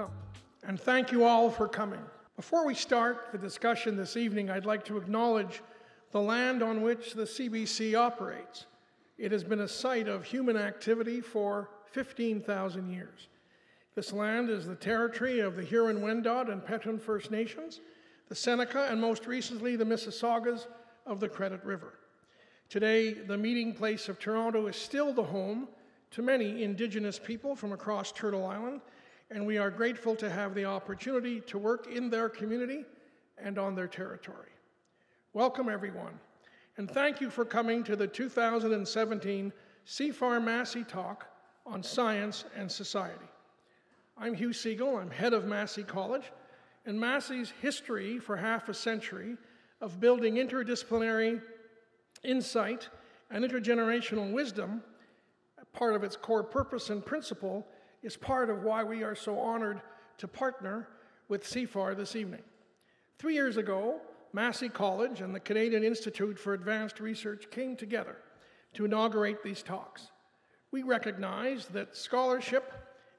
Welcome, and thank you all for coming. Before we start the discussion this evening, I'd like to acknowledge the land on which the CBC operates. It has been a site of human activity for 15,000 years. This land is the territory of the Huron-Wendat and Petun First Nations, the Seneca, and most recently the Mississaugas of the Credit River. Today, the meeting place of Toronto is still the home to many Indigenous people from across Turtle Island and we are grateful to have the opportunity to work in their community and on their territory. Welcome, everyone, and thank you for coming to the 2017 CIFAR Massey Talk on Science and Society. I'm Hugh Segal, I'm head of Massey College, and Massey's history for half a century of building interdisciplinary insight and intergenerational wisdom, part of its core purpose and principle, is part of why we are so honored to partner with CIFAR this evening. Three years ago, Massey College and the Canadian Institute for Advanced Research came together to inaugurate these talks. We recognize that scholarship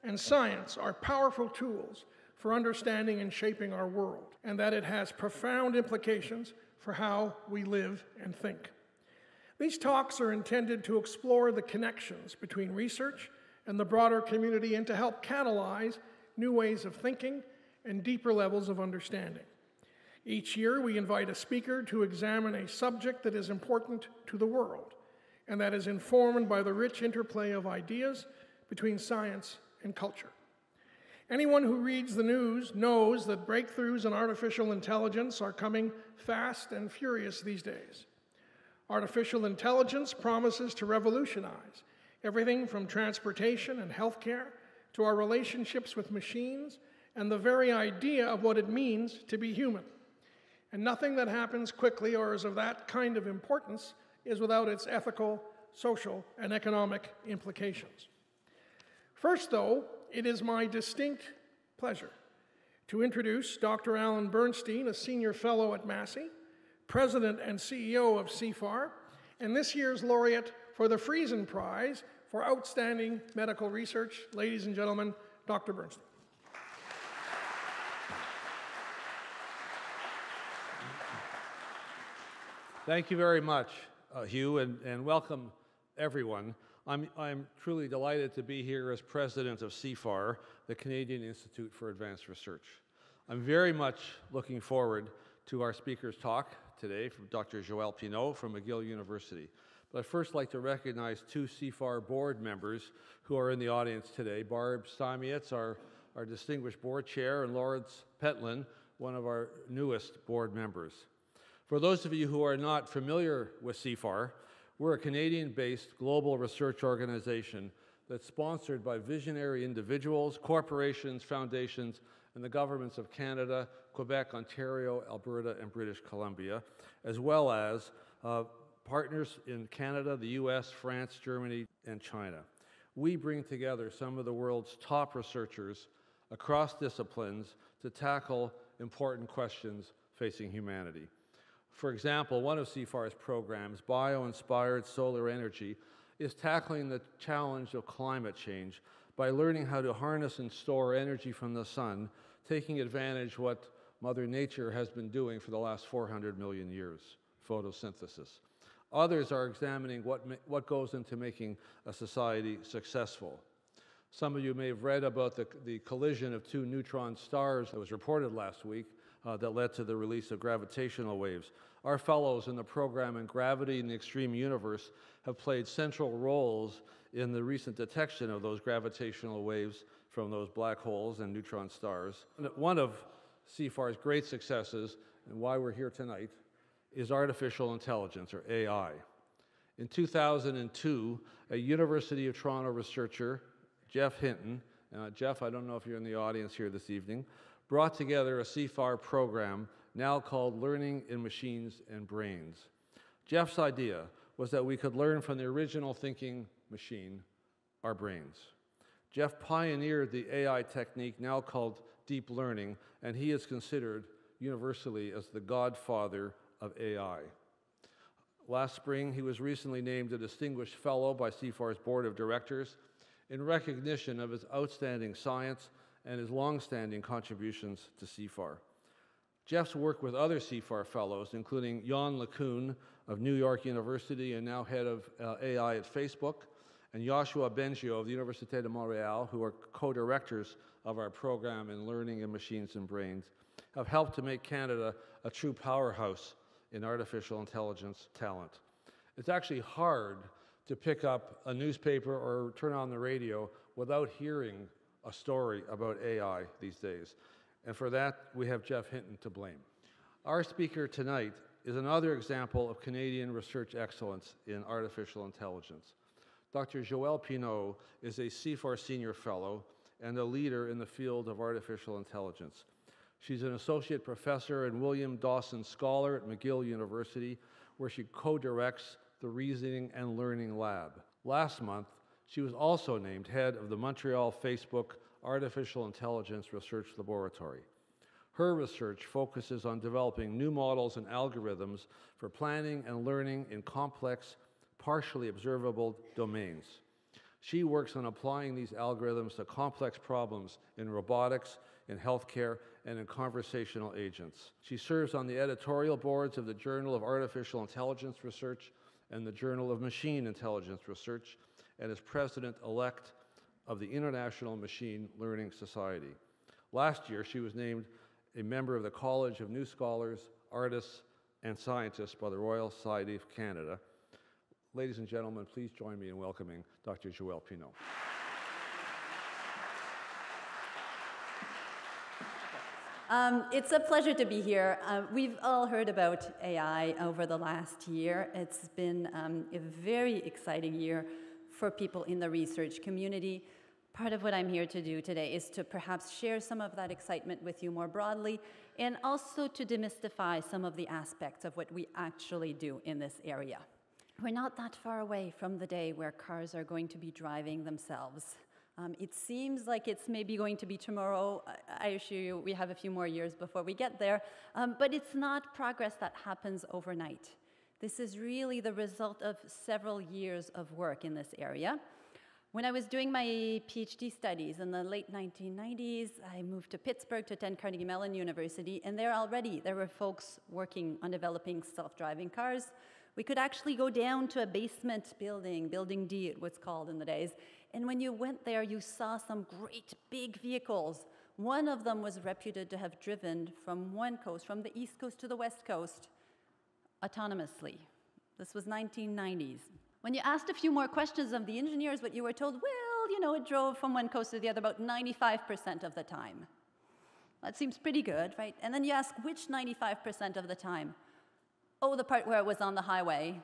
and science are powerful tools for understanding and shaping our world, and that it has profound implications for how we live and think. These talks are intended to explore the connections between research and the broader community and to help catalyze new ways of thinking and deeper levels of understanding. Each year, we invite a speaker to examine a subject that is important to the world and that is informed by the rich interplay of ideas between science and culture. Anyone who reads the news knows that breakthroughs in artificial intelligence are coming fast and furious these days. Artificial intelligence promises to revolutionize everything from transportation and healthcare to our relationships with machines and the very idea of what it means to be human. And nothing that happens quickly or is of that kind of importance is without its ethical, social, and economic implications. First, though, it is my distinct pleasure to introduce Dr. Alan Bernstein, a senior fellow at Massey, president and CEO of CIFAR, and this year's laureate for the Friesen Prize for Outstanding Medical Research. Ladies and gentlemen, Dr. Bernstein. Thank you very much, uh, Hugh, and, and welcome everyone. I'm, I'm truly delighted to be here as president of CIFAR, the Canadian Institute for Advanced Research. I'm very much looking forward to our speaker's talk today from Dr. Joelle Pineau from McGill University. But I'd first like to recognize two CIFAR board members who are in the audience today. Barb Stymiest, our, our distinguished board chair, and Lawrence Petlin, one of our newest board members. For those of you who are not familiar with CIFAR, we're a Canadian-based global research organization that's sponsored by visionary individuals, corporations, foundations, and the governments of Canada, Quebec, Ontario, Alberta, and British Columbia, as well as uh, partners in Canada, the US, France, Germany, and China. We bring together some of the world's top researchers across disciplines to tackle important questions facing humanity. For example, one of CIFAR's programs, Bio-Inspired Solar Energy, is tackling the challenge of climate change by learning how to harness and store energy from the sun, taking advantage what Mother Nature has been doing for the last 400 million years, photosynthesis. Others are examining what, what goes into making a society successful. Some of you may have read about the, the collision of two neutron stars that was reported last week uh, that led to the release of gravitational waves. Our fellows in the program in Gravity in the Extreme Universe have played central roles in the recent detection of those gravitational waves from those black holes and neutron stars. One of CIFAR's great successes, and why we're here tonight, is artificial intelligence, or AI. In 2002, a University of Toronto researcher, Geoff Hinton, uh, Geoff, I don't know if you're in the audience here this evening, brought together a CIFAR program now called Learning in Machines and Brains. Geoff's idea was that we could learn from the original thinking machine, our brains. Geoff pioneered the AI technique now called deep learning, and he is considered universally as the godfather of AI. Last spring, he was recently named a Distinguished Fellow by CIFAR's Board of Directors in recognition of his outstanding science and his long-standing contributions to CIFAR. Geoff's work with other CIFAR fellows, including Yann LeCun of New York University and now head of uh, AI at Facebook, and Yoshua Bengio of the Université de Montréal, who are co-directors of our program in Learning in Machines and Brains, have helped to make Canada a true powerhouse in artificial intelligence talent. It's actually hard to pick up a newspaper or turn on the radio without hearing a story about AI these days. And for that, we have Geoff Hinton to blame. Our speaker tonight is another example of Canadian research excellence in artificial intelligence. Dr. Joelle Pineau is a CIFAR Senior Fellow and a leader in the field of artificial intelligence. She's an associate professor and William Dawson Scholar at McGill University, where she co directs the Reasoning and Learning Lab. Last month, she was also named head of the Montreal Facebook Artificial Intelligence Research Laboratory. Her research focuses on developing new models and algorithms for planning and learning in complex, partially observable domains. She works on applying these algorithms to complex problems in robotics, in healthcare, and in conversational agents. She serves on the editorial boards of the Journal of Artificial Intelligence Research and the Journal of Machine Intelligence Research, and is president elect of the International Machine Learning Society. Last year, she was named a member of the College of New Scholars, Artists, and Scientists by the Royal Society of Canada. Ladies and gentlemen, please join me in welcoming Dr. Joelle Pineau. Um, it's a pleasure to be here. Uh, we've all heard about AI over the last year. It's been um, a very exciting year for people in the research community. Part of what I'm here to do today is to perhaps share some of that excitement with you more broadly and also to demystify some of the aspects of what we actually do in this area. We're not that far away from the day where cars are going to be driving themselves. Um, it seems like it's maybe going to be tomorrow. I, assure you, we have a few more years before we get there. Um, but it's not progress that happens overnight. This is really the result of several years of work in this area. When I was doing my PhD studies in the late 1990s, I moved to Pittsburgh to attend Carnegie Mellon University, and there already there were folks working on developing self-driving cars. We could actually go down to a basement building, Building D it was called in the days, and when you went there, you saw some great big vehicles. One of them was reputed to have driven from one coast, from the east coast to the west coast, autonomously. This was 1990s. When you asked a few more questions of the engineers, what you were told, well, you know, it drove from one coast to the other about 95% of the time. That seems pretty good, right? And then you ask which 95% of the time? Oh, the part where it was on the highway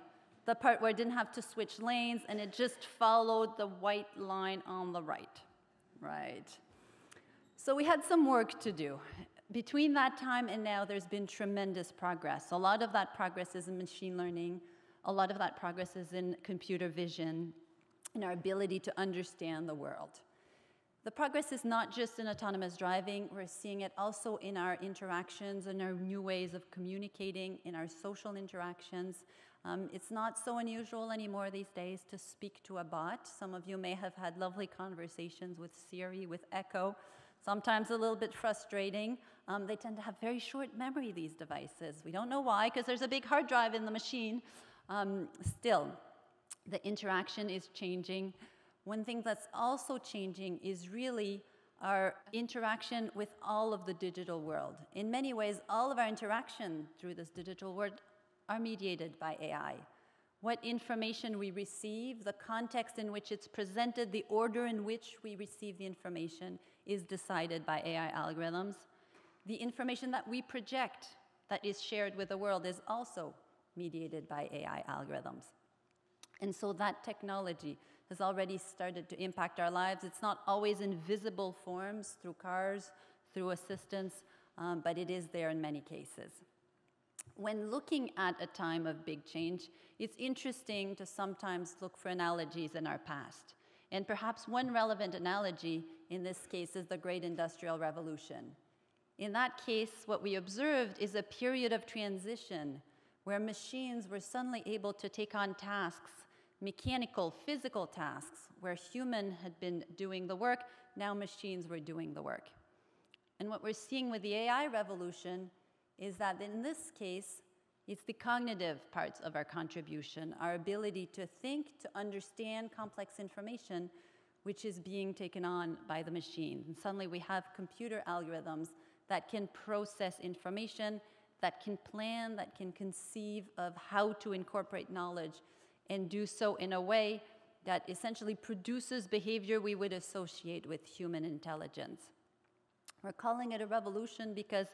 the part where I didn't have to switch lanes and it just followed the white line on the right, right? So we had some work to do. Between that time and now, there's been tremendous progress. A lot of that progress is in machine learning. A lot of that progress is in computer vision and our ability to understand the world. The progress is not just in autonomous driving, we're seeing it also in our interactions and our new ways of communicating, in our social interactions, um, it's not so unusual anymore these days to speak to a bot. Some of you may have had lovely conversations with Siri, with Echo, sometimes a little bit frustrating. Um, they tend to have very short memory, these devices. We don't know why, because there's a big hard drive in the machine. Um, still, the interaction is changing. One thing that's also changing is really our interaction with all of the digital world. In many ways, all of our interaction through this digital world are mediated by AI. What information we receive, the context in which it's presented, the order in which we receive the information is decided by AI algorithms. The information that we project that is shared with the world is also mediated by AI algorithms. And so that technology has already started to impact our lives. It's not always in visible forms through cars, through assistance, um, but it is there in many cases when looking at a time of big change, it's interesting to sometimes look for analogies in our past. And perhaps one relevant analogy in this case is the Great Industrial Revolution. In that case, what we observed is a period of transition where machines were suddenly able to take on tasks mechanical, physical tasks where human had been doing the work, now machines were doing the work. And what we're seeing with the AI revolution is that in this case, it's the cognitive parts of our contribution, our ability to think, to understand complex information, which is being taken on by the machine. And suddenly we have computer algorithms that can process information, that can plan, that can conceive of how to incorporate knowledge and do so in a way that essentially produces behavior we would associate with human intelligence. We're calling it a revolution because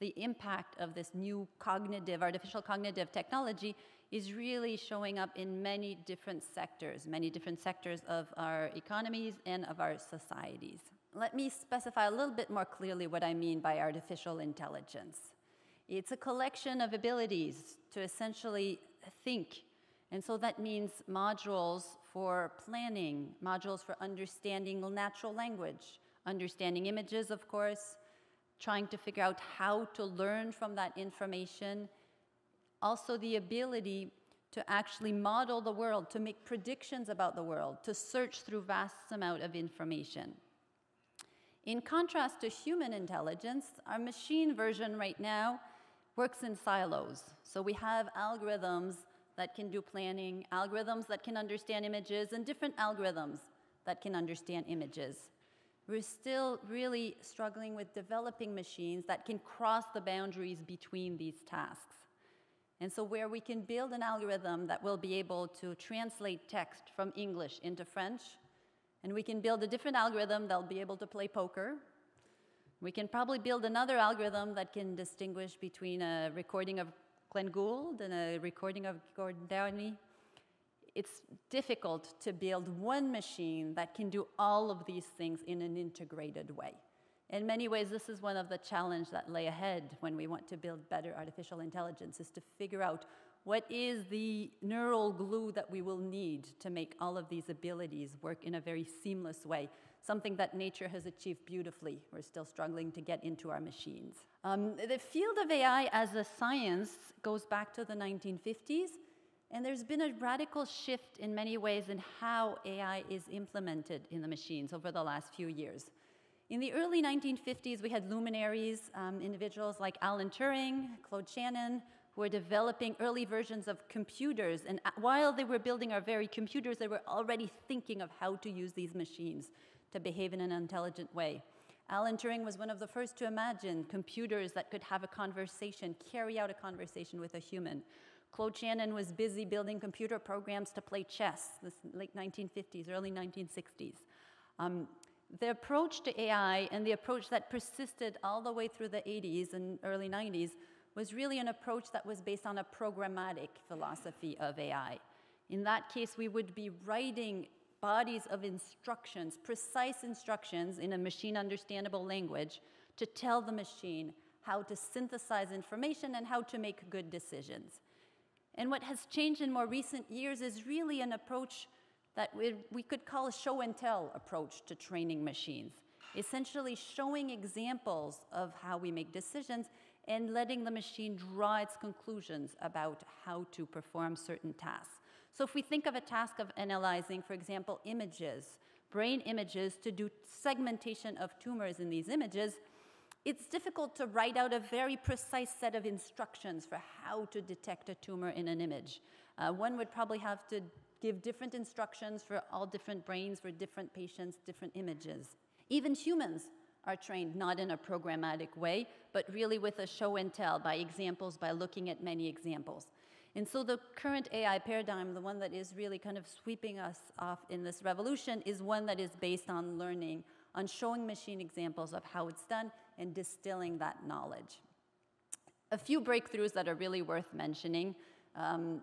the impact of this new cognitive, artificial cognitive technology is really showing up in many different sectors, many different sectors of our economies and of our societies. Let me specify a little bit more clearly what I mean by artificial intelligence. It's a collection of abilities to essentially think and so that means modules for planning, modules for understanding natural language, understanding images, of course, trying to figure out how to learn from that information. Also, the ability to actually model the world, to make predictions about the world, to search through vast amount of information. In contrast to human intelligence, our machine version right now works in silos. So we have algorithms that can do planning, algorithms that can understand images, and different algorithms that can understand images. We're still really struggling with developing machines that can cross the boundaries between these tasks. And so, where we can build an algorithm that will be able to translate text from English into French, and we can build a different algorithm that'll be able to play poker. We can probably build another algorithm that can distinguish between a recording of Glenn Gould and a recording of Gordon Downie. It's difficult to build one machine that can do all of these things in an integrated way. In many ways, this is one of the challenges that lay ahead when we want to build better artificial intelligence, is to figure out what is the neural glue that we will need to make all of these abilities work in a very seamless way something that nature has achieved beautifully. We're still struggling to get into our machines. Um, the field of AI as a science goes back to the 1950s, and there's been a radical shift in many ways in how AI is implemented in the machines over the last few years. In the early 1950s, we had luminaries, um, individuals like Alan Turing, Claude Shannon, who were developing early versions of computers. And while they were building our very computers, they were already thinking of how to use these machines to behave in an intelligent way. Alan Turing was one of the first to imagine computers that could have a conversation, carry out a conversation with a human. Claude Shannon was busy building computer programs to play chess, this late 1950s, early 1960s. Um, the approach to AI and the approach that persisted all the way through the 80s and early 90s was really an approach that was based on a programmatic philosophy of AI. In that case, we would be writing bodies of instructions, precise instructions in a machine understandable language to tell the machine how to synthesize information and how to make good decisions. And what has changed in more recent years is really an approach that we, we could call a show and tell approach to training machines, essentially showing examples of how we make decisions and letting the machine draw its conclusions about how to perform certain tasks. So if we think of a task of analyzing, for example, images, brain images to do segmentation of tumors in these images, it's difficult to write out a very precise set of instructions for how to detect a tumor in an image. Uh, one would probably have to give different instructions for all different brains, for different patients, different images. Even humans are trained not in a programmatic way, but really with a show and tell by examples, by looking at many examples. And so the current AI paradigm, the one that is really kind of sweeping us off in this revolution, is one that is based on learning, on showing machine examples of how it's done and distilling that knowledge. A few breakthroughs that are really worth mentioning. Um,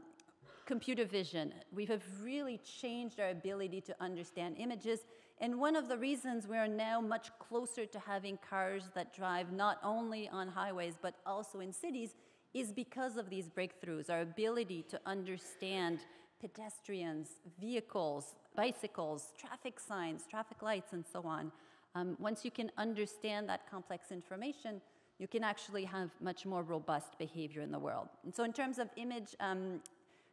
computer vision. We have really changed our ability to understand images. And one of the reasons we are now much closer to having cars that drive not only on highways but also in cities is because of these breakthroughs, our ability to understand pedestrians, vehicles, bicycles, traffic signs, traffic lights, and so on. Um, once you can understand that complex information, you can actually have much more robust behavior in the world. And so, in terms of image um,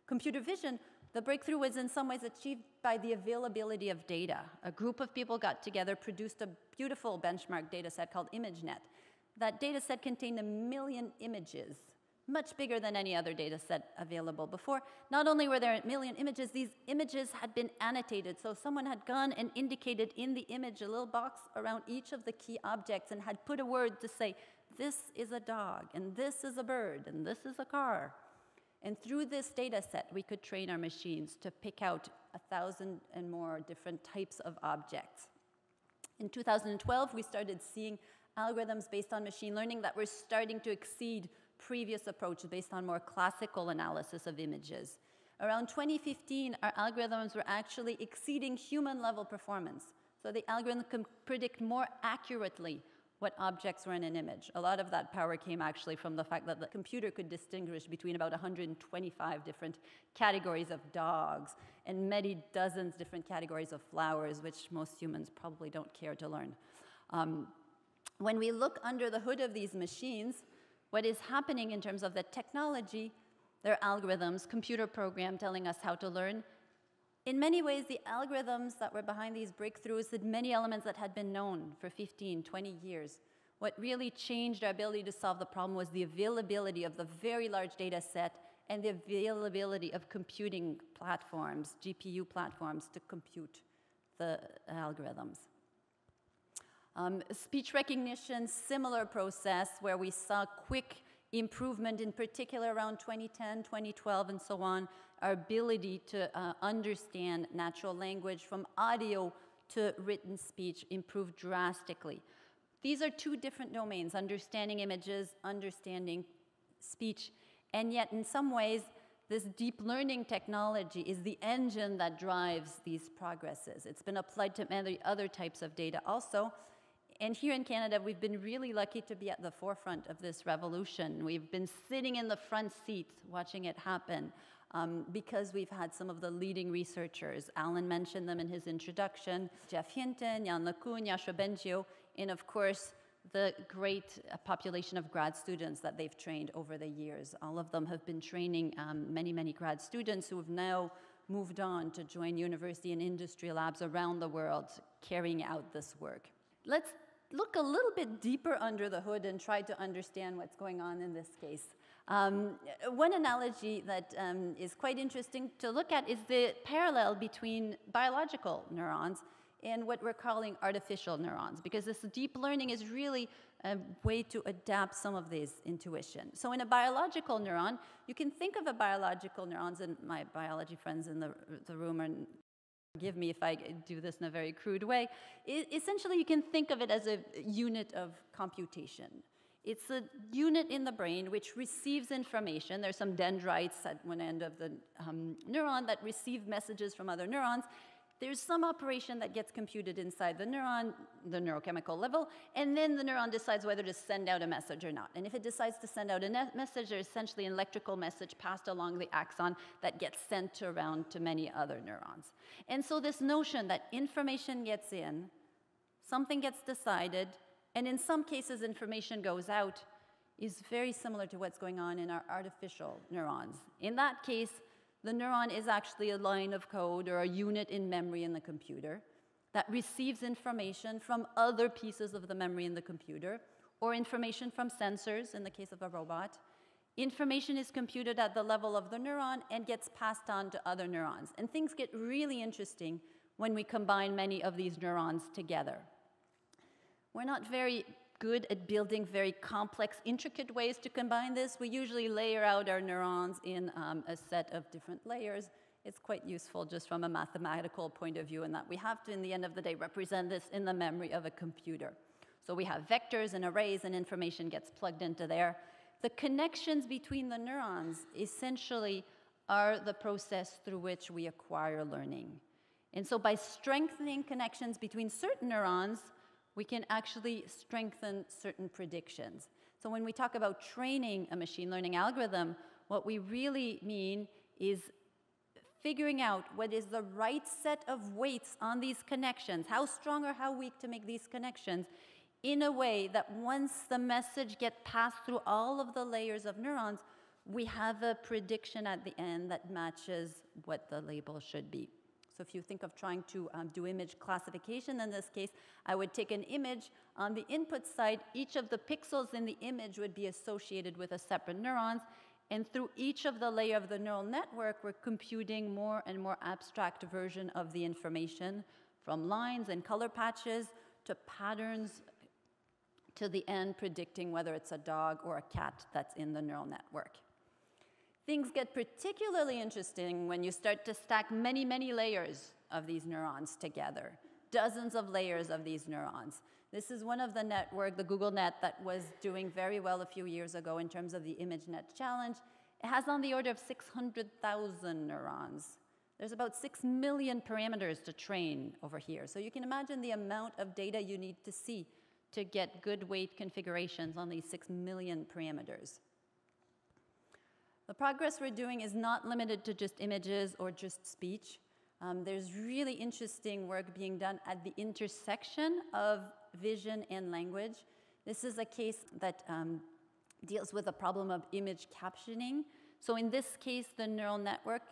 computer vision, The breakthrough was in some ways achieved by the availability of data. A group of people got together, produced a beautiful benchmark data set called ImageNet. That data set contained a million images, much bigger than any other data set available before. Not only were there a million images, these images had been annotated. So someone had gone and indicated in the image a little box around each of the key objects and had put a word to say, this is a dog, and this is a bird, and this is a car. And through this data set, we could train our machines to pick out a thousand and more different types of objects. In 2012, we started seeing algorithms based on machine learning that were starting to exceed previous approaches based on more classical analysis of images. Around 2015, our algorithms were actually exceeding human level performance. So the algorithm can predict more accurately what objects were in an image. A lot of that power came actually from the fact that the computer could distinguish between about 125 different categories of dogs and many dozens different categories of flowers, which most humans probably don't care to learn. Um, when we look under the hood of these machines, what is happening in terms of the technology, their algorithms, computer program telling us how to learn. In many ways, the algorithms that were behind these breakthroughs had many elements that had been known for 15, 20 years. What really changed our ability to solve the problem was the availability of the very large data set and the availability of computing platforms, GPU platforms, to compute the uh, algorithms. Um, speech recognition, similar process where we saw quick improvement, in particular around 2010, 2012, and so on, our ability to uh, understand natural language from audio to written speech improved drastically. These are two different domains, understanding images, understanding speech, and yet in some ways, this deep learning technology is the engine that drives these progresses. It's been applied to many other types of data also, and here in Canada, we've been really lucky to be at the forefront of this revolution. We've been sitting in the front seat watching it happen um, because we've had some of the leading researchers. Alan mentioned them in his introduction Geoff Hinton, Yann LeCun, Yoshua Bengio, and of course, the great uh, population of grad students that they've trained over the years. All of them have been training um, many, many grad students who have now moved on to join university and industry labs around the world carrying out this work. Let's look a little bit deeper under the hood and try to understand what's going on in this case. Um, one analogy that um, is quite interesting to look at is the parallel between biological neurons and what we're calling artificial neurons, because this deep learning is really a way to adapt some of these intuition. So in a biological neuron, you can think of a biological neurons, and my biology friends in the, the room are Forgive me if I do this in a very crude way. Essentially, you can think of it as a unit of computation. It's a unit in the brain which receives information. There's some dendrites at one end of the um, neuron that receive messages from other neurons, there's some operation that gets computed inside the neuron, the neurochemical level, and then the neuron decides whether to send out a message or not. And if it decides to send out a message, there's essentially an electrical message passed along the axon that gets sent around to many other neurons. And so this notion that information gets in, something gets decided, and in some cases information goes out is very similar to what's going on in our artificial neurons. In that case, the neuron is actually a line of code or a unit in memory in the computer that receives information from other pieces of the memory in the computer or information from sensors in the case of a robot. Information is computed at the level of the neuron and gets passed on to other neurons. And things get really interesting when we combine many of these neurons together. We're not very good at building very complex, intricate ways to combine this. We usually layer out our neurons in um, a set of different layers. It's quite useful just from a mathematical point of view in that we have to, in the end of the day, represent this in the memory of a computer. So we have vectors and arrays, and information gets plugged into there. The connections between the neurons essentially are the process through which we acquire learning. And so by strengthening connections between certain neurons, we can actually strengthen certain predictions. So when we talk about training a machine learning algorithm, what we really mean is figuring out what is the right set of weights on these connections, how strong or how weak to make these connections, in a way that once the message gets passed through all of the layers of neurons, we have a prediction at the end that matches what the label should be. So if you think of trying to um, do image classification in this case, I would take an image. On the input side, each of the pixels in the image would be associated with a separate neurons. And through each of the layer of the neural network, we're computing more and more abstract version of the information from lines and color patches to patterns to the end predicting whether it's a dog or a cat that's in the neural network. Things get particularly interesting when you start to stack many, many layers of these neurons together, dozens of layers of these neurons. This is one of the network, the GoogLeNet, that was doing very well a few years ago in terms of the ImageNet challenge. It has on the order of 600,000 neurons. There's about 6 million parameters to train over here. So you can imagine the amount of data you need to see to get good weight configurations on these 6 million parameters. The progress we're doing is not limited to just images or just speech. Um, there's really interesting work being done at the intersection of vision and language. This is a case that um, deals with the problem of image captioning. So in this case, the neural network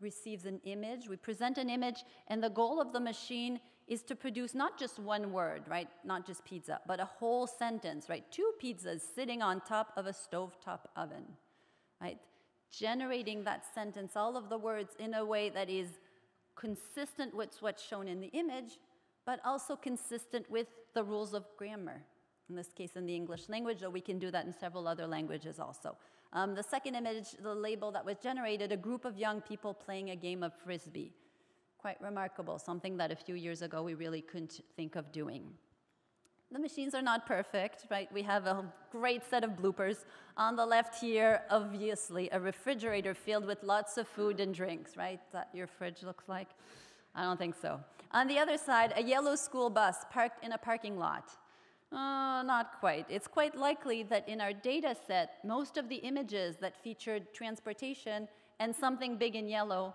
receives an image. We present an image, and the goal of the machine is to produce not just one word, right? Not just pizza, but a whole sentence, right? Two pizzas sitting on top of a stovetop oven, right? Generating that sentence, all of the words, in a way that is consistent with what's shown in the image, but also consistent with the rules of grammar. In this case, in the English language, though we can do that in several other languages also. Um, the second image, the label that was generated, a group of young people playing a game of frisbee. Quite remarkable, something that a few years ago we really couldn't think of doing. The machines are not perfect, right? We have a great set of bloopers. On the left here, obviously, a refrigerator filled with lots of food and drinks, right? That your fridge looks like? I don't think so. On the other side, a yellow school bus parked in a parking lot. Uh, not quite. It's quite likely that in our data set, most of the images that featured transportation and something big in yellow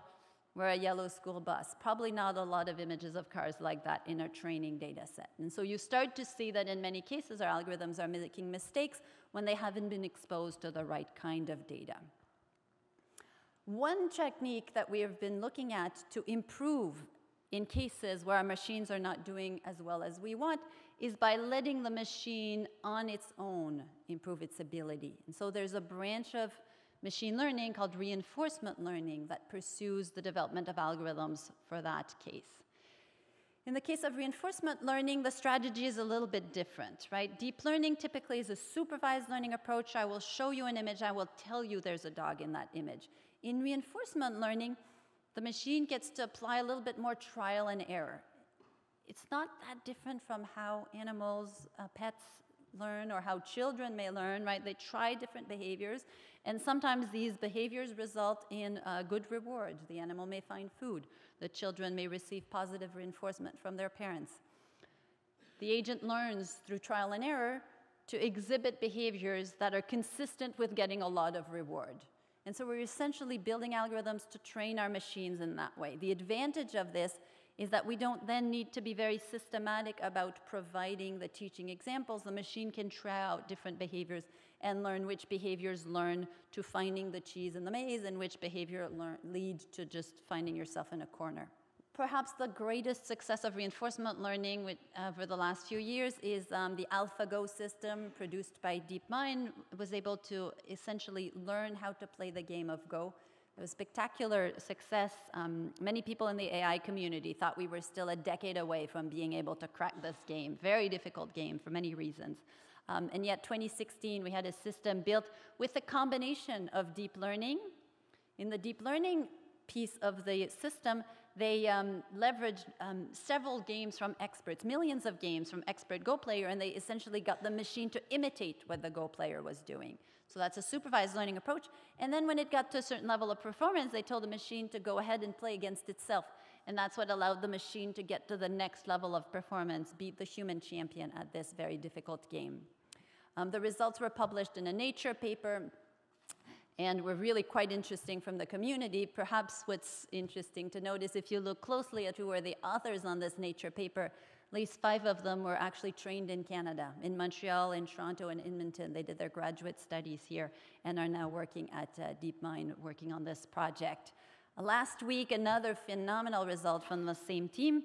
were a yellow school bus. Probably not a lot of images of cars like that in our training data set. And so you start to see that in many cases our algorithms are making mistakes when they haven't been exposed to the right kind of data. One technique that we have been looking at to improve in cases where our machines are not doing as well as we want is by letting the machine on its own improve its ability. And so there's a branch of machine learning called reinforcement learning that pursues the development of algorithms for that case. In the case of reinforcement learning, the strategy is a little bit different, right? Deep learning typically is a supervised learning approach. I will show you an image, I will tell you there's a dog in that image. In reinforcement learning, the machine gets to apply a little bit more trial and error. It's not that different from how animals, uh, pets learn or how children may learn, right? They try different behaviors, and sometimes these behaviors result in a good reward. The animal may find food. The children may receive positive reinforcement from their parents. The agent learns through trial and error to exhibit behaviors that are consistent with getting a lot of reward. And so we're essentially building algorithms to train our machines in that way. The advantage of this is that we don't then need to be very systematic about providing the teaching examples. The machine can try out different behaviors and learn which behaviors learn to finding the cheese in the maze and which behavior learn, lead to just finding yourself in a corner. Perhaps the greatest success of reinforcement learning with, uh, over the last few years is um, the AlphaGo system produced by DeepMind was able to essentially learn how to play the game of Go it was a spectacular success. Um, many people in the AI community thought we were still a decade away from being able to crack this game. Very difficult game for many reasons. Um, and yet 2016, we had a system built with a combination of deep learning. In the deep learning piece of the system, they um, leveraged um, several games from experts, millions of games from expert Go player, and they essentially got the machine to imitate what the Go player was doing. So that's a supervised learning approach. And then when it got to a certain level of performance, they told the machine to go ahead and play against itself. And that's what allowed the machine to get to the next level of performance, beat the human champion at this very difficult game. Um, the results were published in a Nature paper and were really quite interesting from the community. Perhaps what's interesting to notice if you look closely at who are the authors on this Nature paper, At least five of them were actually trained in Canada, in Montreal, in Toronto, and Edmonton. They did their graduate studies here and are now working at uh, DeepMind, working on this project. Last week, another phenomenal result from the same team.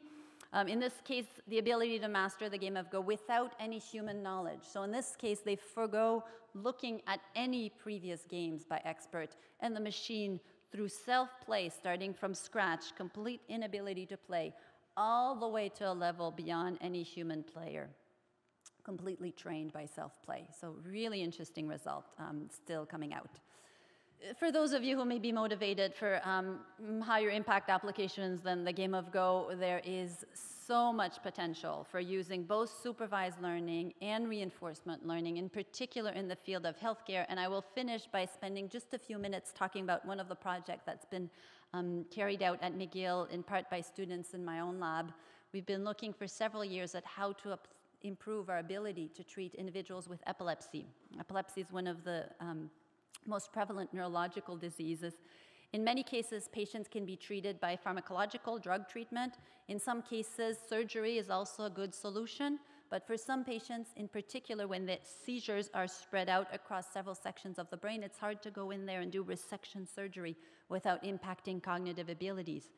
Um, in this case, the ability to master the game of Go without any human knowledge. So in this case, they forego looking at any previous games by expert, and the machine, through self-play, starting from scratch, complete inability to play, all the way to a level beyond any human player, completely trained by self-play. So really interesting result um, still coming out. For those of you who may be motivated for um, higher impact applications than the game of Go, there is so much potential for using both supervised learning and reinforcement learning, in particular in the field of healthcare. And I will finish by spending just a few minutes talking about one of the projects that's been um, carried out at McGill, in part by students in my own lab. We've been looking for several years at how to improve our ability to treat individuals with epilepsy. Epilepsy is one of the um, most prevalent neurological diseases. In many cases, patients can be treated by pharmacological drug treatment. In some cases, surgery is also a good solution. But for some patients, in particular, when the seizures are spread out across several sections of the brain, it's hard to go in there and do resection surgery without impacting cognitive abilities.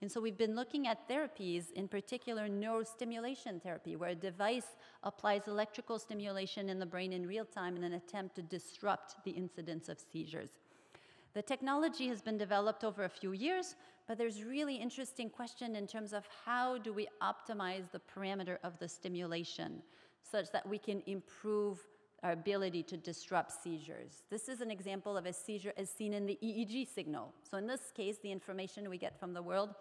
And so we've been looking at therapies, in particular neurostimulation therapy, where a device applies electrical stimulation in the brain in real time in an attempt to disrupt the incidence of seizures. The technology has been developed over a few years, but there's really interesting question in terms of how do we optimize the parameter of the stimulation such that we can improve our ability to disrupt seizures. This is an example of a seizure as seen in the EEG signal. So in this case, the information we get from the world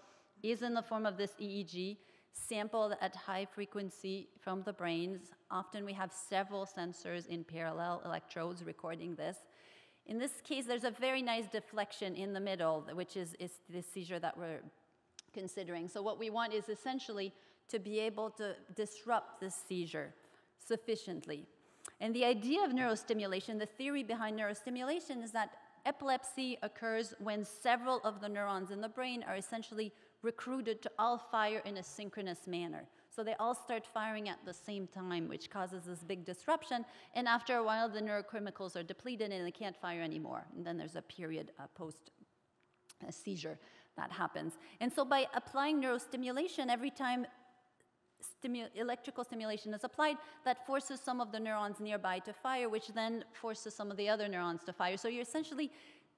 is in the form of this EEG sampled at high frequency from the brains. Often we have several sensors in parallel electrodes recording this. In this case, there's a very nice deflection in the middle, which is, is the seizure that we're considering. So what we want is essentially to be able to disrupt this seizure sufficiently. And the idea of neurostimulation, the theory behind neurostimulation is that epilepsy occurs when several of the neurons in the brain are essentially recruited to all fire in a synchronous manner. So they all start firing at the same time, which causes this big disruption. And after a while, the neurochemicals are depleted and they can't fire anymore. And then there's a period uh, post a seizure that happens. And so by applying neurostimulation, every time stimu electrical stimulation is applied, that forces some of the neurons nearby to fire, which then forces some of the other neurons to fire. So you're essentially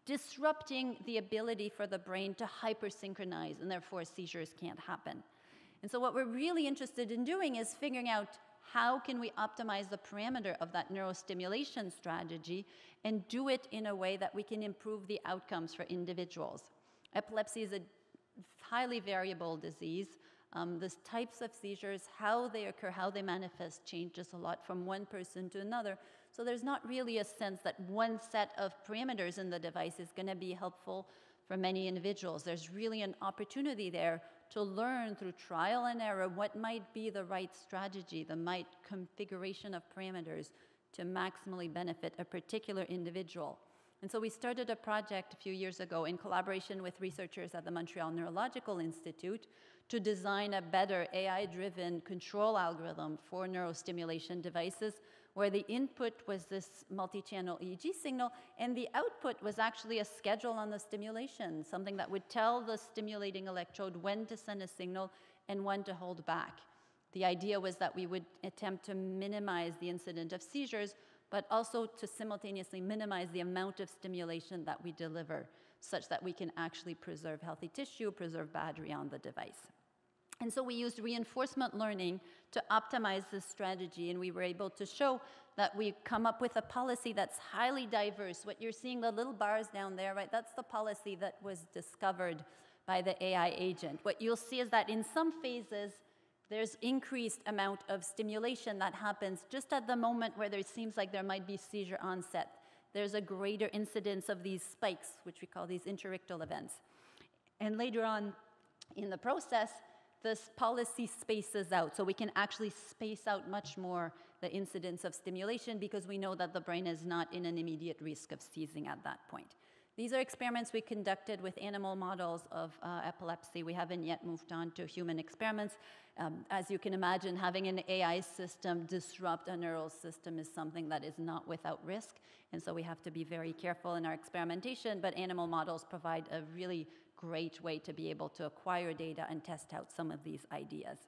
disrupting the ability for the brain to hypersynchronize, and therefore seizures can't happen. And so what we're really interested in doing is figuring out how can we optimize the parameter of that neurostimulation strategy and do it in a way that we can improve the outcomes for individuals. Epilepsy is a highly variable disease. Um, the types of seizures, how they occur, how they manifest changes a lot from one person to another. So there's not really a sense that one set of parameters in the device is going to be helpful for many individuals. There's really an opportunity there to learn through trial and error what might be the right strategy, the right configuration of parameters to maximally benefit a particular individual. And so we started a project a few years ago in collaboration with researchers at the Montreal Neurological Institute to design a better AI-driven control algorithm for neurostimulation devices where the input was this multi-channel EEG signal, and the output was actually a schedule on the stimulation, something that would tell the stimulating electrode when to send a signal and when to hold back. The idea was that we would attempt to minimize the incident of seizures, but also to simultaneously minimize the amount of stimulation that we deliver, such that we can actually preserve healthy tissue, preserve battery on the device. And so we used reinforcement learning to optimize this strategy, and we were able to show that we come up with a policy that's highly diverse. What you're seeing, the little bars down there, right, that's the policy that was discovered by the AI agent. What you'll see is that in some phases, there's increased amount of stimulation that happens just at the moment where there seems like there might be seizure onset. There's a greater incidence of these spikes, which we call these interictal events. And later on in the process, this policy spaces out. So we can actually space out much more the incidence of stimulation because we know that the brain is not in an immediate risk of seizing at that point. These are experiments we conducted with animal models of uh, epilepsy. We haven't yet moved on to human experiments. Um, as you can imagine, having an AI system disrupt a neural system is something that is not without risk, and so we have to be very careful in our experimentation, but animal models provide a really great way to be able to acquire data and test out some of these ideas.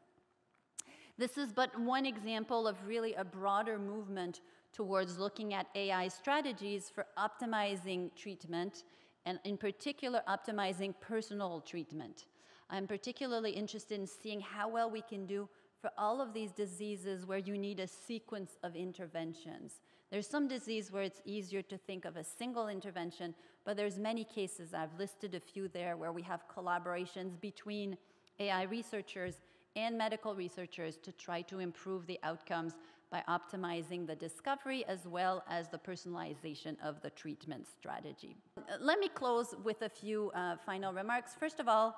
This is but one example of really a broader movement towards looking at AI strategies for optimizing treatment, and in particular, optimizing personal treatment. I'm particularly interested in seeing how well we can do for all of these diseases where you need a sequence of interventions. There's some disease where it's easier to think of a single intervention, but there's many cases, I've listed a few there, where we have collaborations between AI researchers and medical researchers to try to improve the outcomes by optimizing the discovery as well as the personalization of the treatment strategy. Let me close with a few uh, final remarks. First of all,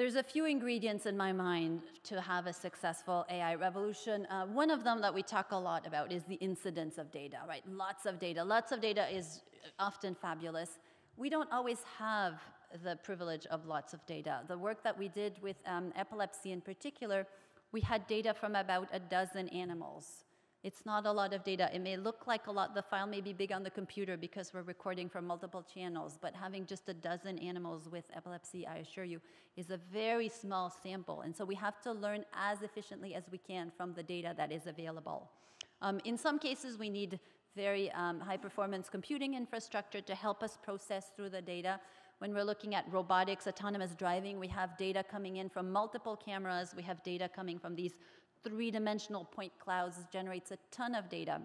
there's a few ingredients in my mind to have a successful AI revolution. Uh, one of them that we talk a lot about is the incidence of data, right? Lots of data. Lots of data is often fabulous. We don't always have the privilege of lots of data. The work that we did with um, epilepsy in particular we had data from about a dozen animals. It's not a lot of data. It may look like a lot. The file may be big on the computer because we're recording from multiple channels, but having just a dozen animals with epilepsy, I assure you, is a very small sample. And so we have to learn as efficiently as we can from the data that is available. Um, in some cases, we need very um, high performance computing infrastructure to help us process through the data. When we're looking at robotics, autonomous driving, we have data coming in from multiple cameras. We have data coming from these three-dimensional point clouds. Generates a ton of data.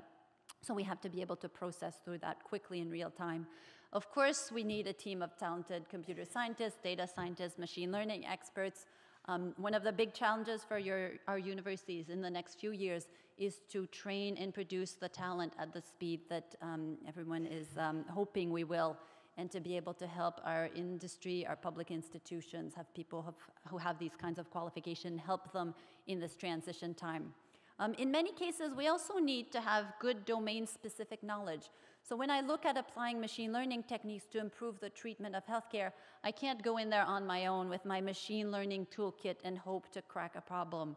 So we have to be able to process through that quickly in real time. Of course, we need a team of talented computer scientists, data scientists, machine learning experts. Um, one of the big challenges for your, our universities in the next few years is to train and produce the talent at the speed that um, everyone is um, hoping we will and to be able to help our industry, our public institutions, have people have, who have these kinds of qualification, help them in this transition time. Um, in many cases, we also need to have good domain-specific knowledge. So when I look at applying machine learning techniques to improve the treatment of healthcare, I can't go in there on my own with my machine learning toolkit and hope to crack a problem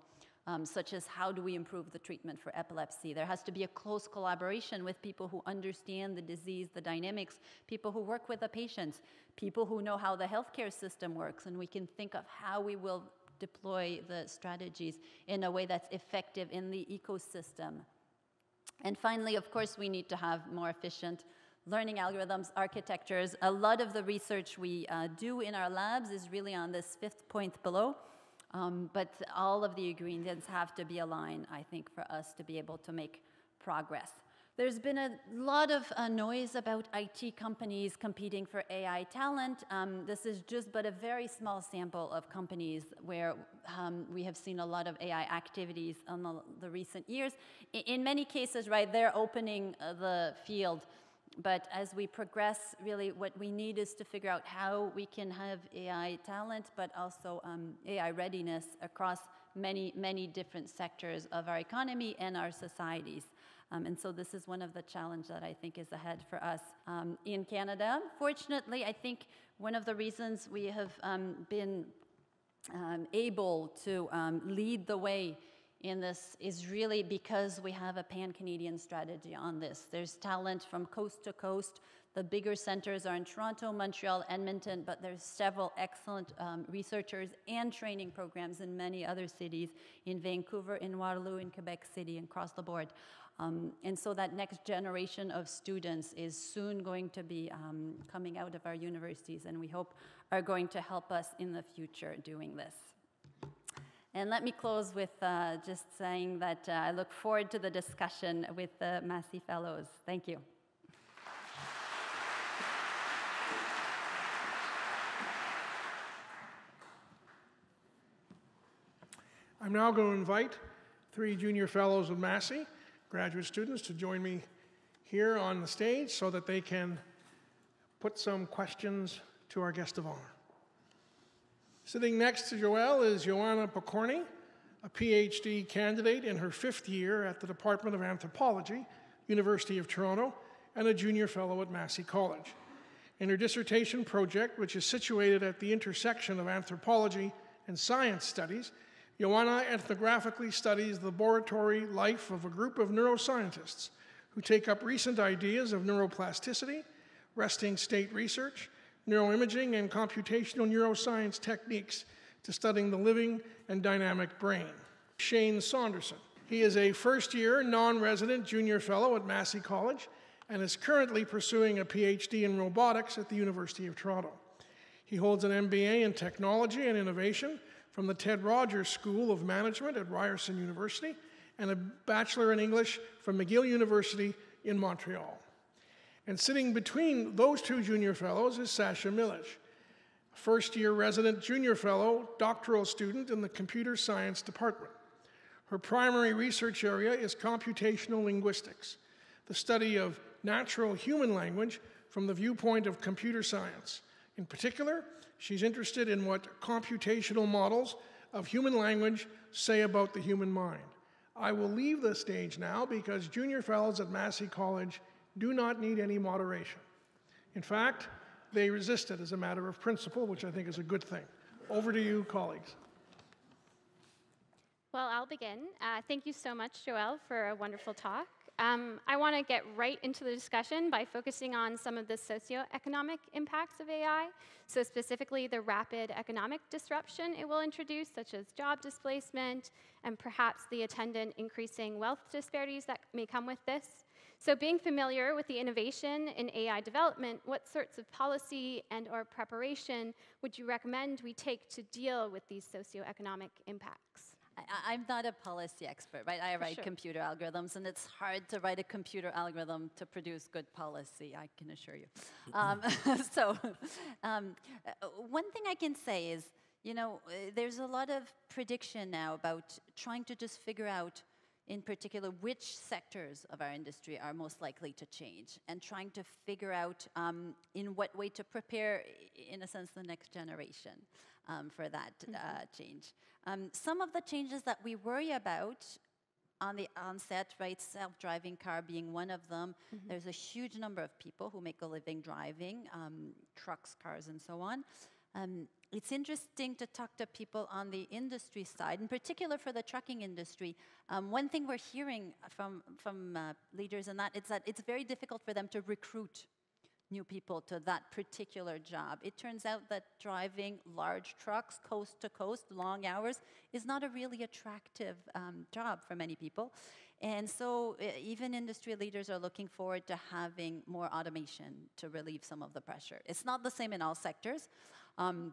um, such as how do we improve the treatment for epilepsy. There has to be a close collaboration with people who understand the disease, the dynamics, people who work with the patients, people who know how the healthcare system works, and we can think of how we will deploy the strategies in a way that's effective in the ecosystem. And finally, of course, we need to have more efficient learning algorithms, architectures. A lot of the research we uh, do in our labs is really on this fifth point below. Um, but all of the ingredients have to be aligned, I think, for us to be able to make progress. There's been a lot of uh, noise about IT companies competing for AI talent. Um, this is just but a very small sample of companies where um, we have seen a lot of AI activities in the, the recent years. In, many cases, right, they're opening uh, the field but as we progress, really what we need is to figure out how we can have AI talent, but also um, AI readiness across many, many different sectors of our economy and our societies. Um, and so this is one of the challenges that I think is ahead for us um, in Canada. Fortunately, I think one of the reasons we have um, been um, able to um, lead the way in this is really because we have a pan-Canadian strategy on this. There's talent from coast to coast. The bigger centers are in Toronto, Montreal, Edmonton, but there's several excellent um, researchers and training programs in many other cities, in Vancouver, in Waterloo, in Quebec City, and across the board. Um, and so that next generation of students is soon going to be um, coming out of our universities, and we hope are going to help us in the future doing this. And let me close with uh, just saying that uh, I look forward to the discussion with the Massey Fellows. Thank you. I'm now going to invite three junior fellows of Massey, graduate students, to join me here on the stage so that they can put some questions to our guest of honor. Sitting next to Joelle is Joanna Pokorny, a PhD candidate in her fifth year at the Department of Anthropology, University of Toronto, and a junior fellow at Massey College. In her dissertation project, which is situated at the intersection of anthropology and science studies, Joanna ethnographically studies the laboratory life of a group of neuroscientists who take up recent ideas of neuroplasticity, resting state research, neuroimaging, and computational neuroscience techniques to studying the living and dynamic brain. Shane Saunderson. He is a first year non resident junior fellow at Massey College and is currently pursuing a PhD in robotics at the University of Toronto. He holds an MBA in technology and innovation from the Ted Rogers School of Management at Ryerson University and a Bachelor in English from McGill University in Montreal. And sitting between those two junior fellows is Sasha Milish, first year resident junior fellow, doctoral student in the computer science department. Her primary research area is computational linguistics, the study of natural human language from the viewpoint of computer science. In particular, she's interested in what computational models of human language say about the human mind. I will leave the stage now because junior fellows at Massey College do not need any moderation. In fact, they resist it as a matter of principle, which I think is a good thing. Over to you, colleagues. Well, I'll begin. Uh, thank you so much, Joelle, for a wonderful talk. Um, I want to get right into the discussion by focusing on some of the socioeconomic impacts of AI. So, specifically, the rapid economic disruption it will introduce, such as job displacement and perhaps the attendant increasing wealth disparities that may come with this. So, being familiar with the innovation in AI development, what sorts of policy and or preparation would you recommend we take to deal with these socioeconomic impacts? I, am not a policy expert, right? I write sure. computer algorithms, and it's hard to write a computer algorithm to produce good policy, I can assure you. um, so, um, one thing I can say is, you know, uh, there's a lot of prediction now about trying to just figure out, in particular, which sectors of our industry are most likely to change, and trying to figure out um, in what way to prepare, in a sense, the next generation um, for that uh, mm-hmm. change. Um, some of the changes that we worry about on the onset, right, self-driving car being one of them. Mm-hmm. There's a huge number of people who make a living driving um, trucks, cars, and so on. Um, it's interesting to talk to people on the industry side, in particular for the trucking industry. Um, one thing we're hearing from from uh, leaders in that is that it's very difficult for them to recruit new people to that particular job. It turns out that driving large trucks coast to coast, long hours, is not a really attractive um, job for many people. And so uh, even industry leaders are looking forward to having more automation to relieve some of the pressure. It's not the same in all sectors. Um,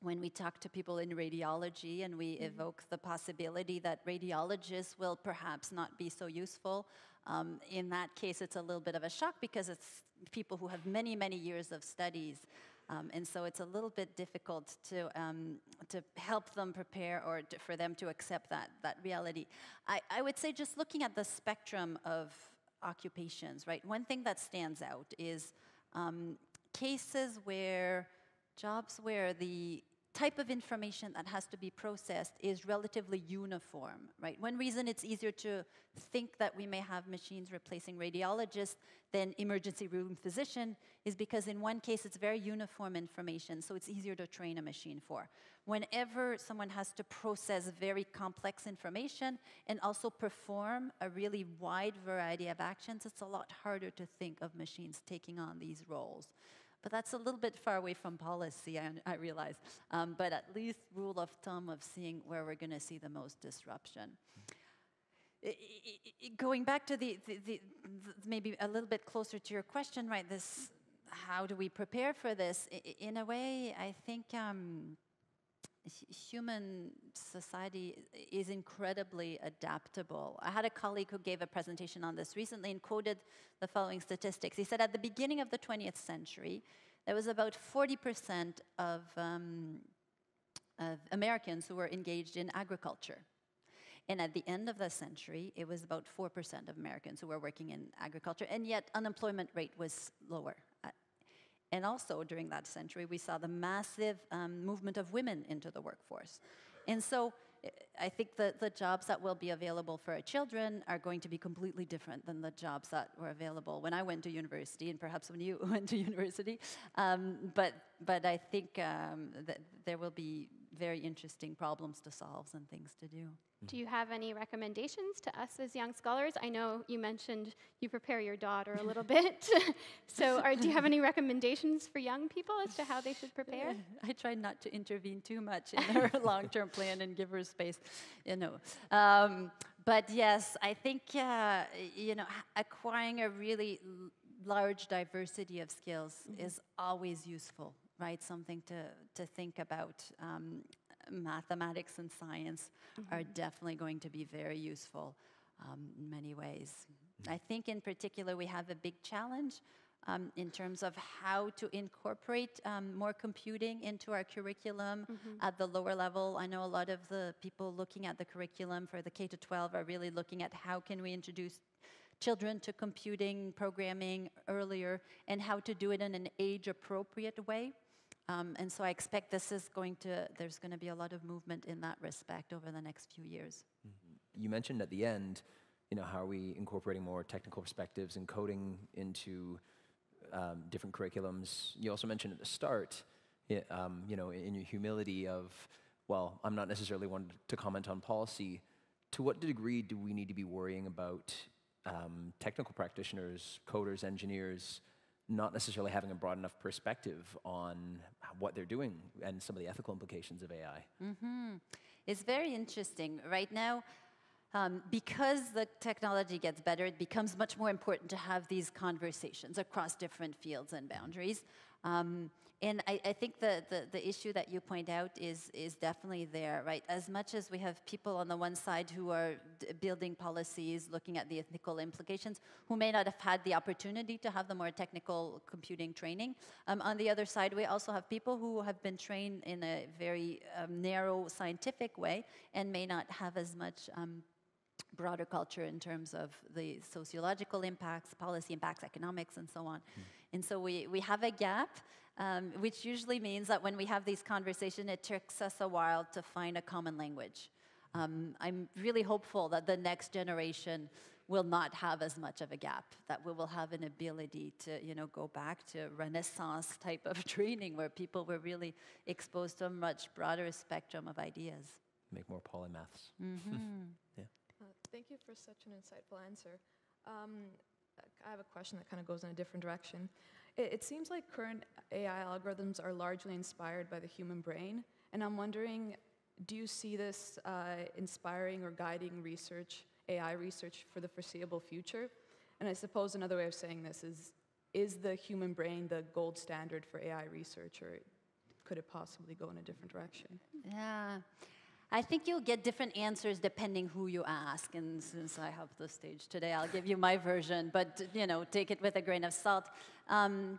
when we talk to people in radiology and we mm -hmm. evoke the possibility that radiologists will perhaps not be so useful, um, in that case it's a little bit of a shock because it's people who have many, many years of studies. Um, and so it's a little bit difficult to, um, to help them prepare or to, for them to accept that, that reality. I, I would say just looking at the spectrum of occupations, right? One thing that stands out is um, cases where jobs where the type of information that has to be processed is relatively uniform, right? One reason it's easier to think that we may have machines replacing radiologists than emergency room physician is because in one case it's very uniform information, so it's easier to train a machine for. Whenever someone has to process very complex information and also perform a really wide variety of actions, it's a lot harder to think of machines taking on these roles. But that's a little bit far away from policy, I, I realize. Um, but at least rule of thumb of seeing where we're going to see the most disruption. Going back to the, the, the, the, maybe a little bit closer to your question, right? This, how do we prepare for this? in a way, I think um, human society is incredibly adaptable. I had a colleague who gave a presentation on this recently and quoted the following statistics. He said at the beginning of the 20th century, there was about 40% of, um, of Americans who were engaged in agriculture. And at the end of the century, it was about 4% of Americans who were working in agriculture, and yet unemployment rate was lower. And also during that century, we saw the massive um, movement of women into the workforce. And so I think the, the jobs that will be available for our children are going to be completely different than the jobs that were available when I went to university, and perhaps when you went to university. Um, but, but I think um, that there will be very interesting problems to solve and things to do. Do you have any recommendations to us as young scholars? I know you mentioned you prepare your daughter a little bit. so, are, do you have any recommendations for young people as to how they should prepare? I try not to intervene too much in her long-term plan and give her space, you know. Um, but yes, I think uh, you know acquiring a really large diversity of skills mm -hmm. is always useful, right? Something to to think about. Um, mathematics and science mm -hmm. are definitely going to be very useful um, in many ways. Mm -hmm. I think, in particular, we have a big challenge um, in terms of how to incorporate um, more computing into our curriculum mm -hmm. at the lower level. I know a lot of the people looking at the curriculum for the K to 12 are really looking at how can we introduce children to computing, programming earlier, and how to do it in an age-appropriate way. Um, and so I expect this is going to, there's going to be a lot of movement in that respect over the next few years. Mm -hmm. You mentioned at the end, you know, how are we incorporating more technical perspectives and coding into um, different curriculums. You also mentioned at the start, um, you know, in your humility of, well, I'm not necessarily one to comment on policy. To what degree do we need to be worrying about um, technical practitioners, coders, engineers, not necessarily having a broad enough perspective on what they're doing and some of the ethical implications of AI. Mm-hmm. It's very interesting. Right now, um, because the technology gets better, it becomes much more important to have these conversations across different fields and boundaries. Um, and I, I think the, the, the, issue that you point out is, is definitely there, right? As much as we have people on the one side who are building policies, looking at the ethical implications, who may not have had the opportunity to have the more technical computing training. Um, on the other side, we also have people who have been trained in a very um, narrow scientific way and may not have as much um, broader culture in terms of the sociological impacts, policy impacts, economics, and so on. Mm. And so we, we have a gap um, which usually means that when we have these conversations, it takes us a while to find a common language. Um, I'm really hopeful that the next generation will not have as much of a gap, that we will have an ability to, you know, go back to Renaissance type of training where people were really exposed to a much broader spectrum of ideas. Make more polymaths. Mm -hmm. thank you for such an insightful answer. Um, I have a question that kind of goes in a different direction. It, it seems like current AI algorithms are largely inspired by the human brain, and I'm wondering, do you see this uh, inspiring or guiding research, AI research for the foreseeable future? And I suppose another way of saying this is, is the human brain the gold standard for AI research, or could it possibly go in a different direction? Yeah. I think you'll get different answers depending who you ask. And since I have the stage today, I'll give you my version, but you know, take it with a grain of salt. Um,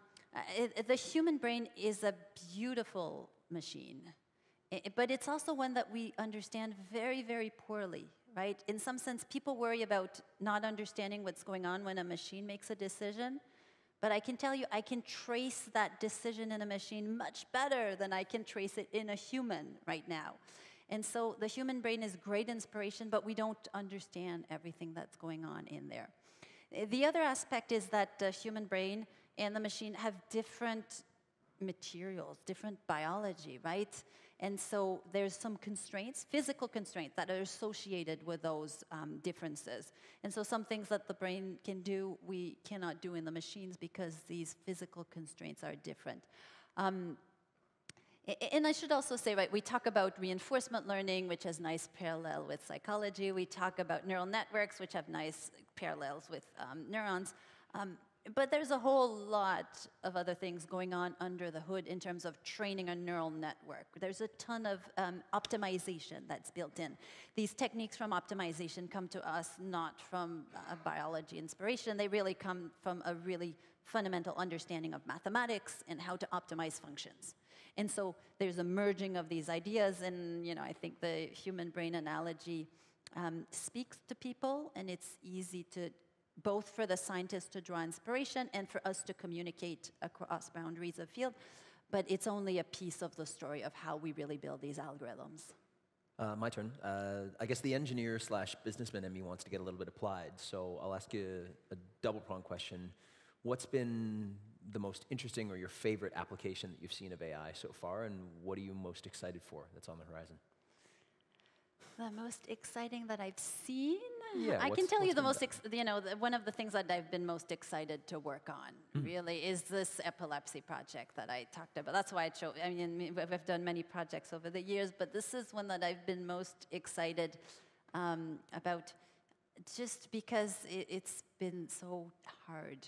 it, the human brain is a beautiful machine, it, but it's also one that we understand very, very poorly, right? In some sense, people worry about not understanding what's going on when a machine makes a decision. But I can tell you, I can trace that decision in a machine much better than I can trace it in a human right now. And so the human brain is great inspiration, but we don't understand everything that's going on in there. The other aspect is that the human brain and the machine have different materials, different biology, right? And so there's some constraints, physical constraints, that are associated with those um, differences. And so some things that the brain can do, we cannot do in the machines because these physical constraints are different. Um, and I should also say, right, we talk about reinforcement learning, which has nice parallel with psychology. We talk about neural networks, which have nice parallels with um, neurons. Um, but there's a whole lot of other things going on under the hood in terms of training a neural network. There's a ton of um, optimization that's built in. These techniques from optimization come to us not from biology inspiration, they really come from a really fundamental understanding of mathematics and how to optimize functions. And so there's a merging of these ideas, and you know, I think the human brain analogy um, speaks to people, and it's easy to both for the scientists to draw inspiration and for us to communicate across boundaries of field. But it's only a piece of the story of how we really build these algorithms. Uh, my turn. Uh, I guess the engineer slash businessman in me wants to get a little bit applied, so I'll ask you a double pronged question. What's been the most interesting or your favorite application that you've seen of AI so far, and what are you most excited for that's on the horizon? The most exciting that I've seen? Yeah, I can tell you the most, ex- you know, the, one of the things that I've been most excited to work on, Hmm. really, is this epilepsy project that I talked about. That's why I chose, I mean, we- we've done many projects over the years, but this is one that I've been most excited um, about just because it, it's been so hard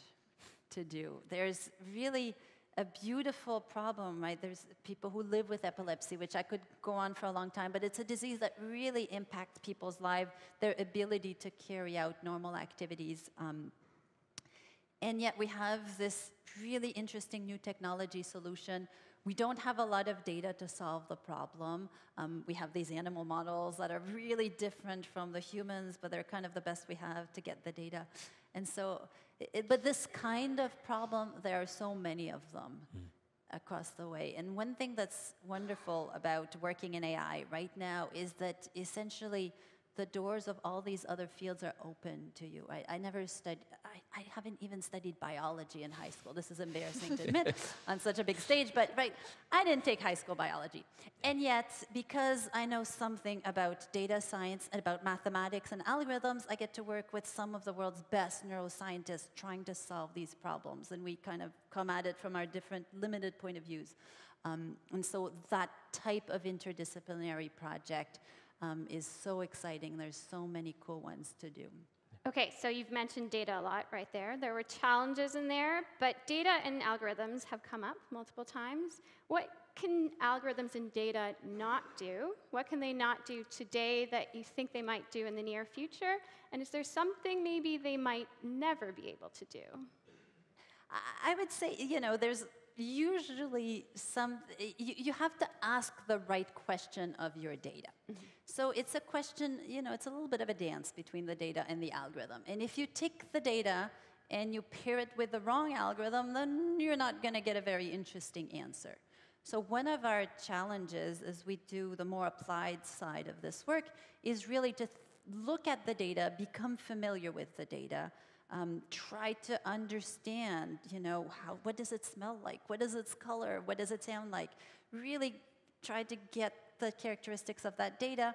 to do. There's really a beautiful problem, right? There's people who live with epilepsy, which I could go on for a long time, but it's a disease that really impacts people's lives, their ability to carry out normal activities. Um, and yet we have this really interesting new technology solution. We don't have a lot of data to solve the problem. Um, we have these animal models that are really different from the humans, but they're kind of the best we have to get the data. And so, it, but this kind of problem, there are so many of them hmm. across the way. And one thing that's wonderful about working in AI right now is that essentially the doors of all these other fields are open to you. I, I never studied, I, I haven't even studied biology in high school. This is embarrassing to admit on such a big stage, but right, I didn't take high school biology. And yet, because I know something about data science and about mathematics and algorithms, I get to work with some of the world's best neuroscientists trying to solve these problems. And we kind of come at it from our different limited point of views. Um, and so that type of interdisciplinary project um, is so exciting. There's so many cool ones to do. Okay, so you've mentioned data a lot right there. There were challenges in there, but data and algorithms have come up multiple times. What can algorithms and data not do? What can they not do today that you think they might do in the near future? And is there something maybe they might never be able to do? I- I would say, you know, there's usually some, you, you have to ask the right question of your data. Mm-hmm. So it's a question, you know, it's a little bit of a dance between the data and the algorithm. And if you take the data and you pair it with the wrong algorithm, then you're not going to get a very interesting answer. So one of our challenges as we do the more applied side of this work is really to th- look at the data, become familiar with the data, um, try to understand, you know, how, what does it smell like? What is its color? What does it sound like? Really try to get the characteristics of that data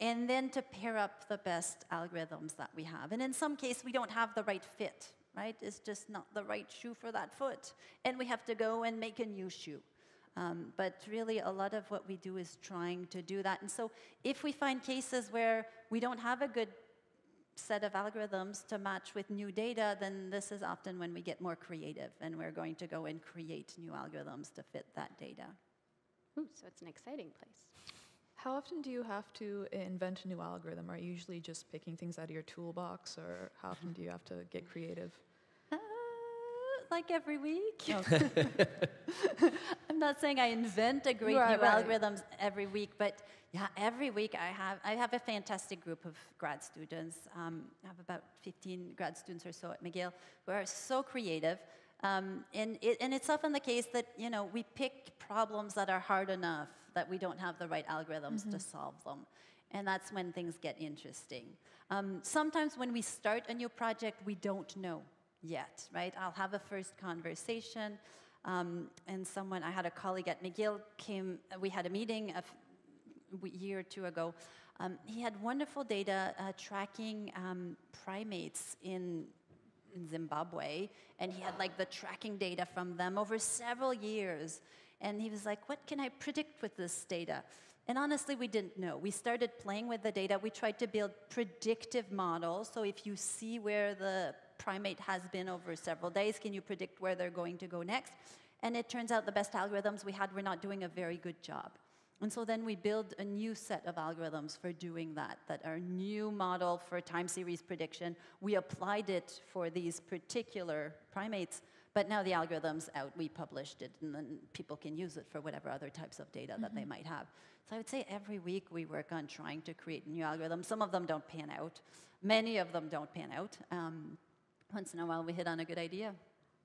and then to pair up the best algorithms that we have. And in some case, we don't have the right fit, right? It's just not the right shoe for that foot. And we have to go and make a new shoe. Um, but really, a lot of what we do is trying to do that. And so, if we find cases where we don't have a good set of algorithms to match with new data, then this is often when we get more creative and we're going to go and create new algorithms to fit that data. Ooh, so it's an exciting place. How often do you have to invent a new algorithm? Are you usually just picking things out of your toolbox, or how often do you have to get creative? Uh, like every week. I'm not saying I invent a great Right, new right. algorithms every week, but yeah, every week I have I have a fantastic group of grad students. Um, I have about 15 grad students or so at McGill who are so creative. Um, and, it, and it's often the case that you know we pick problems that are hard enough that we don't have the right algorithms to solve them, and that's when things get interesting. Um, sometimes when we start a new project, we don't know yet, right? I'll have a first conversation, um, and someone I had a colleague at McGill came. We had a meeting a year or two ago. Um, he had wonderful data uh, tracking um, primates in in Zimbabwe, and he had like the tracking data from them over several years. And he was like, What can I predict with this data? And honestly, we didn't know. We started playing with the data. We tried to build predictive models. So if you see where the primate has been over several days, can you predict where they're going to go next? And it turns out the best algorithms we had were not doing a very good job. And so then we build a new set of algorithms for doing that, that are new model for time series prediction. We applied it for these particular primates, but now the algorithm's out, we published it, and then people can use it for whatever other types of data that they might have. So I would say every week we work on trying to create new algorithms. Some of them don't pan out. Many of them don't pan out. Um, once in a while we hit on a good idea.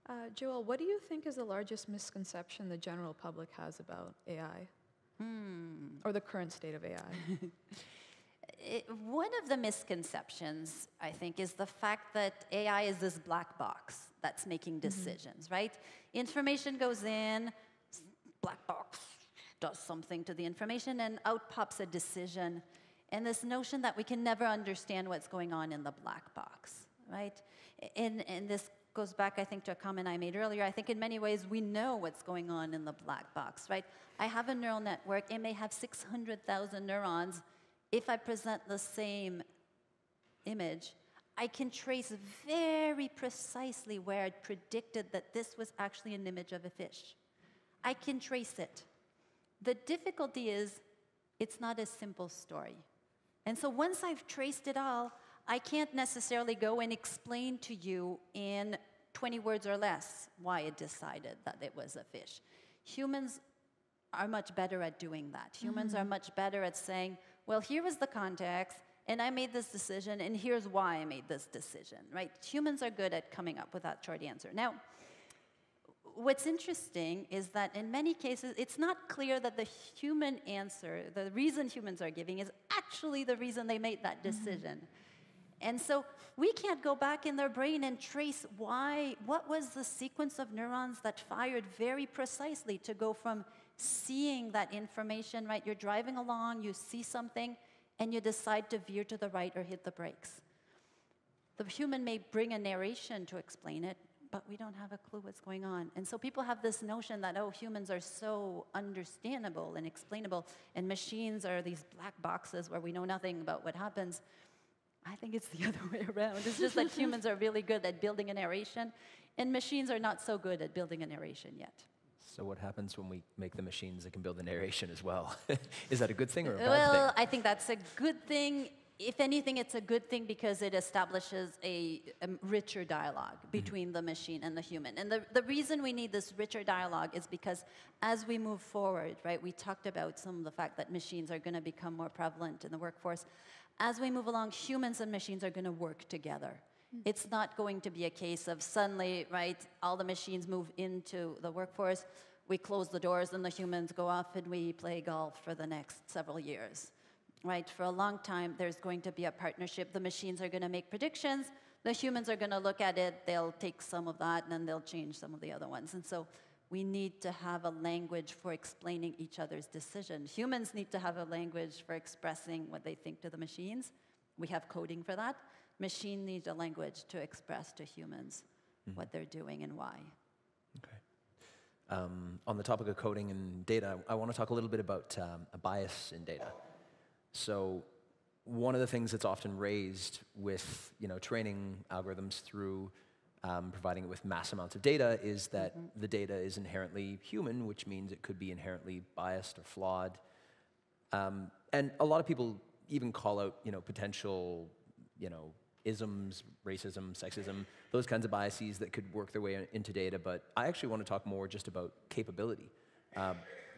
Uh, Joelle, what do you think is the largest misconception the general public has about AI? Hmm. Or the current state of AI? it, one of the misconceptions, I think, is the fact that AI is this black box that's making mm-hmm. decisions, mm -hmm. right? Information goes in, black box does something to the information, and out pops a decision. And this notion that we can never understand what's going on in the black box, right? And, and this goes back, I think, to a comment I made earlier. I think in many ways we know what's going on in the black box, right? I have a neural network, it may have 600,000 neurons if I present the same image, I can trace very precisely where I'd predicted that this was actually an image of a fish. I can trace it. The difficulty is it's not a simple story. And so once I've traced it all, I can't necessarily go and explain to you in 20 words or less why it decided that it was a fish. Humans are much better at doing that. Humans mm are much better at saying, well, here was the context, and I made this decision, and here's why I made this decision, right? Humans are good at coming up with that short answer. Now, what's interesting is that in many cases, it's not clear that the human answer, the reason humans are giving, is actually the reason they made that mm-hmm. decision. Mm. And so we can't go back in their brain and trace why, what was the sequence of neurons that fired very precisely to go from seeing that information, right? You're driving along, you see something, and you decide to veer to the right or hit the brakes. The human may bring a narration to explain it, but we don't have a clue what's going on. And so people have this notion that, oh, humans are so understandable and explainable, and machines are these black boxes where we know nothing about what happens. I think it's the other way around. It's just that humans are really good at building a narration, and machines are not so good at building a narration yet. So what happens when we make the machines that can build the narration as well? Is that a good thing or a bad well, thing? Well, I think that's a good thing. If anything, it's a good thing because it establishes a, a richer dialogue mm-hmm. between mm -hmm. the machine and the human. And the, the reason we need this richer dialogue is because as we move forward, right, we talked about some of the fact that machines are going to become more prevalent in the workforce. As we move along, humans and machines are going to work together. Mm. It's not going to be a case of suddenly, right, all the machines move into the workforce, we close the doors and the humans go off and we play golf for the next several years. Right? For a long time, there's going to be a partnership. The machines are going to make predictions. The humans are going to look at it, they'll take some of that, and then they'll change some of the other ones. And so we need to have a language for explaining each other's decision. Humans need to have a language for expressing what they think to the machines. We have coding for that machine needs a language to express to humans mm-hmm. what they're doing and why. Okay. Um, on the topic of coding and data, I want to talk a little bit about um, a bias in data. So one of the things that's often raised with you know, training algorithms through um, providing it with mass amounts of data is that mm-hmm. the data is inherently human, which means it could be inherently biased or flawed. Um, and a lot of people even call out you know, potential you know, isms, racism, sexism, those kinds of biases that could work their way into data. But I actually want to talk more just about capability. Um,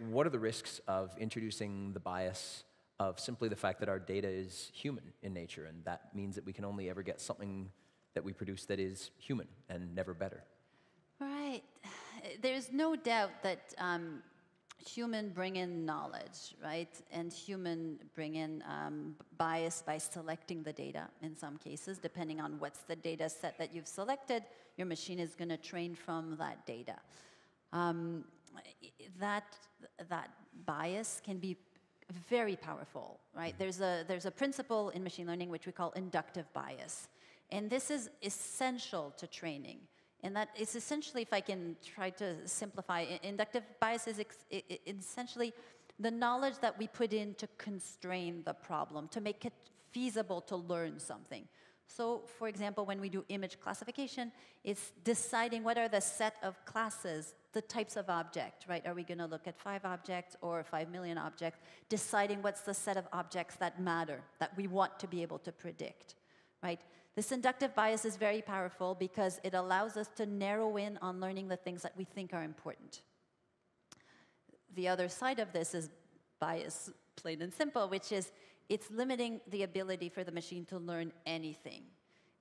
what are the risks of introducing the bias of simply the fact that our data is human in nature, and that means that we can only ever get something that we produce that is human and never better? Right. There's no doubt that um, human bring in knowledge, right? And human bring in um, bias by selecting the data in some cases. Depending on what's the data set that you've selected, your machine is going to train from that data. Um, that, that bias can be very powerful, right? There's a, there's a principle in machine learning which we call inductive bias. And this is essential to training. And that is essentially, if I can try to simplify, inductive bias is essentially the knowledge that we put in to constrain the problem, to make it feasible to learn something. So, for example, when we do image classification, it's deciding what are the set of classes, the types of object, right? Are we going to look at five objects or five million objects? Deciding what's the set of objects that matter, that we want to be able to predict, right? This inductive bias is very powerful because it allows us to narrow in on learning the things that we think are important. The other side of this is bias, plain and simple, which is it's limiting the ability for the machine to learn anything.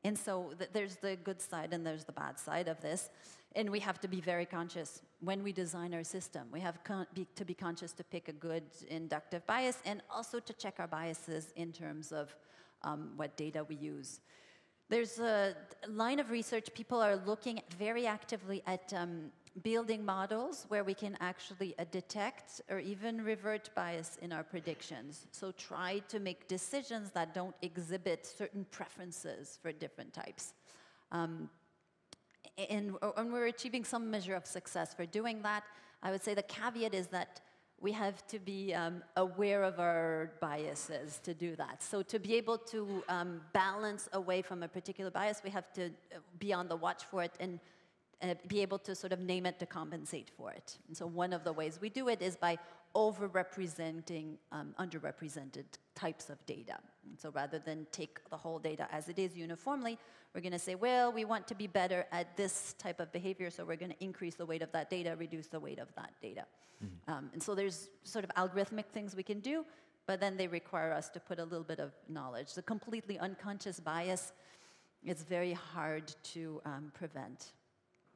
And so th- there's the good side and there's the bad side of this. And we have to be very conscious when we design our system. We have be, to be conscious to pick a good inductive bias and also to check our biases in terms of um, what data we use. There's a line of research, people are looking very actively at um, building models where we can actually uh, detect or even revert bias in our predictions. So try to make decisions that don't exhibit certain preferences for different types. Um, and, and we're achieving some measure of success for doing that. I would say the caveat is that we have to be um, aware of our biases to do that. So to be able to um, balance away from a particular bias, we have to uh, be on the watch for it and uh, be able to sort of name it to compensate for it. And so one of the ways we do it is by overrepresenting um, underrepresented types of data. And so rather than take the whole data as it is uniformly, we're going to say, well, we want to be better at this type of behavior, so we're going to increase the weight of that data, reduce the weight of that data. Mm-hmm. Um, and so there's sort of algorithmic things we can do, but then they require us to put a little bit of knowledge. The completely unconscious bias is very hard to um, prevent.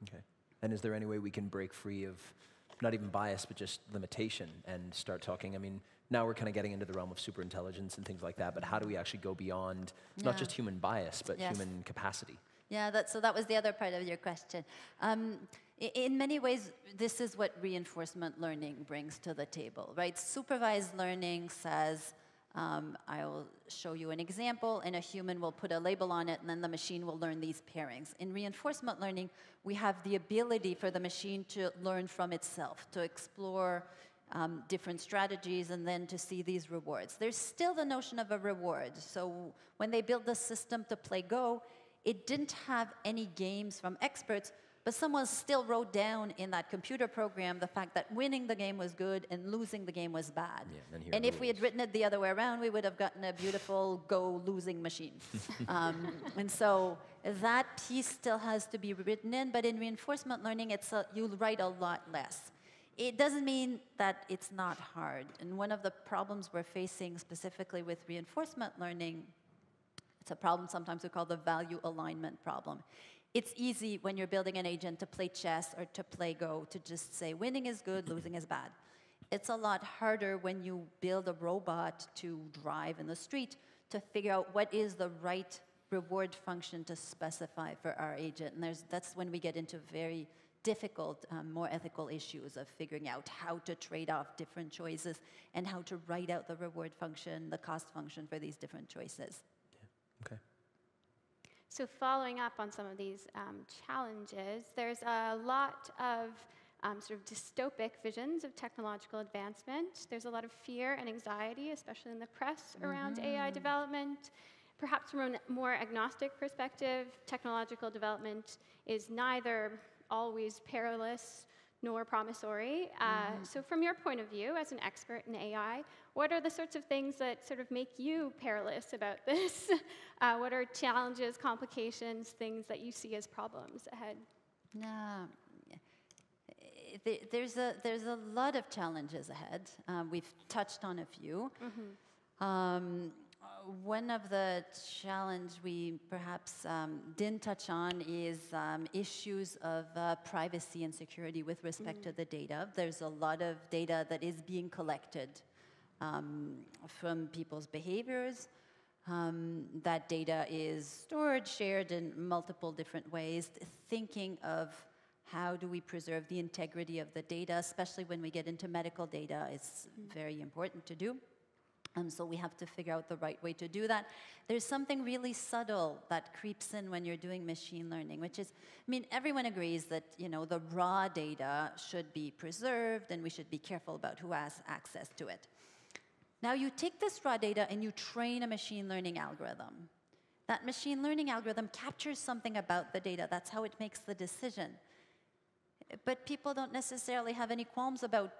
Okay. And is there any way we can break free of not even bias, but just limitation and start talking? I mean, now we're kind of getting into the realm of superintelligence and things like that, but how do we actually go beyond yeah. not just human bias, but yes. human capacity? Yeah, that, so that was the other part of your question. Um, in many ways, this is what reinforcement learning brings to the table, right? Supervised learning says, um, I'll show you an example, and a human will put a label on it, and then the machine will learn these pairings. In reinforcement learning, we have the ability for the machine to learn from itself, to explore um, different strategies, and then to see these rewards. There's still the notion of a reward. So when they built the system to play Go, it didn't have any games from experts, but someone still wrote down in that computer program the fact that winning the game was good and losing the game was bad. Yeah, and and if we had written it the other way around, we would have gotten a beautiful go losing machine. um, and so that piece still has to be written in, but in reinforcement learning, it's a, you write a lot less. It doesn't mean that it's not hard. And one of the problems we're facing specifically with reinforcement learning, it's a problem sometimes we call the value alignment problem it's easy when you're building an agent to play chess or to play Go to just say winning is good, losing is bad. It's a lot harder when you build a robot to drive in the street to figure out what is the right reward function to specify for our agent. And that's when we get into very difficult, um, more ethical issues of figuring out how to trade off different choices and how to write out the reward function, the cost function for these different choices. Yeah. Okay. So following up on some of these um, challenges, there's a lot of um, sort of dystopic visions of technological advancement. There's a lot of fear and anxiety, especially in the press, around mm-hmm. AI development. Perhaps from a more agnostic perspective, technological development is neither always perilous nor promissory. Uh, mm-hmm. So, from your point of view as an expert in AI, what are the sorts of things that sort of make you perilous about this? uh, what are challenges, complications, things that you see as problems ahead? No. There's a, there's a lot of challenges ahead. Um, we've touched on a few. Mm-hmm. Um, one of the challenge we perhaps um, didn't touch on is um, issues of uh, privacy and security with respect mm. to the data. There's a lot of data that is being collected um, from people's behaviors. Um, that data is stored, shared in multiple different ways. Thinking of how do we preserve the integrity of the data, especially when we get into medical data, is mm. very important to do. And so we have to figure out the right way to do that. There's something really subtle that creeps in when you're doing machine learning, which is, I mean, everyone agrees that, you know, the raw data should be preserved and we should be careful about who has access to it. Now you take this raw data and you train a machine learning algorithm. That machine learning algorithm captures something about the data. That's how it makes the decision. But people don't necessarily have any qualms about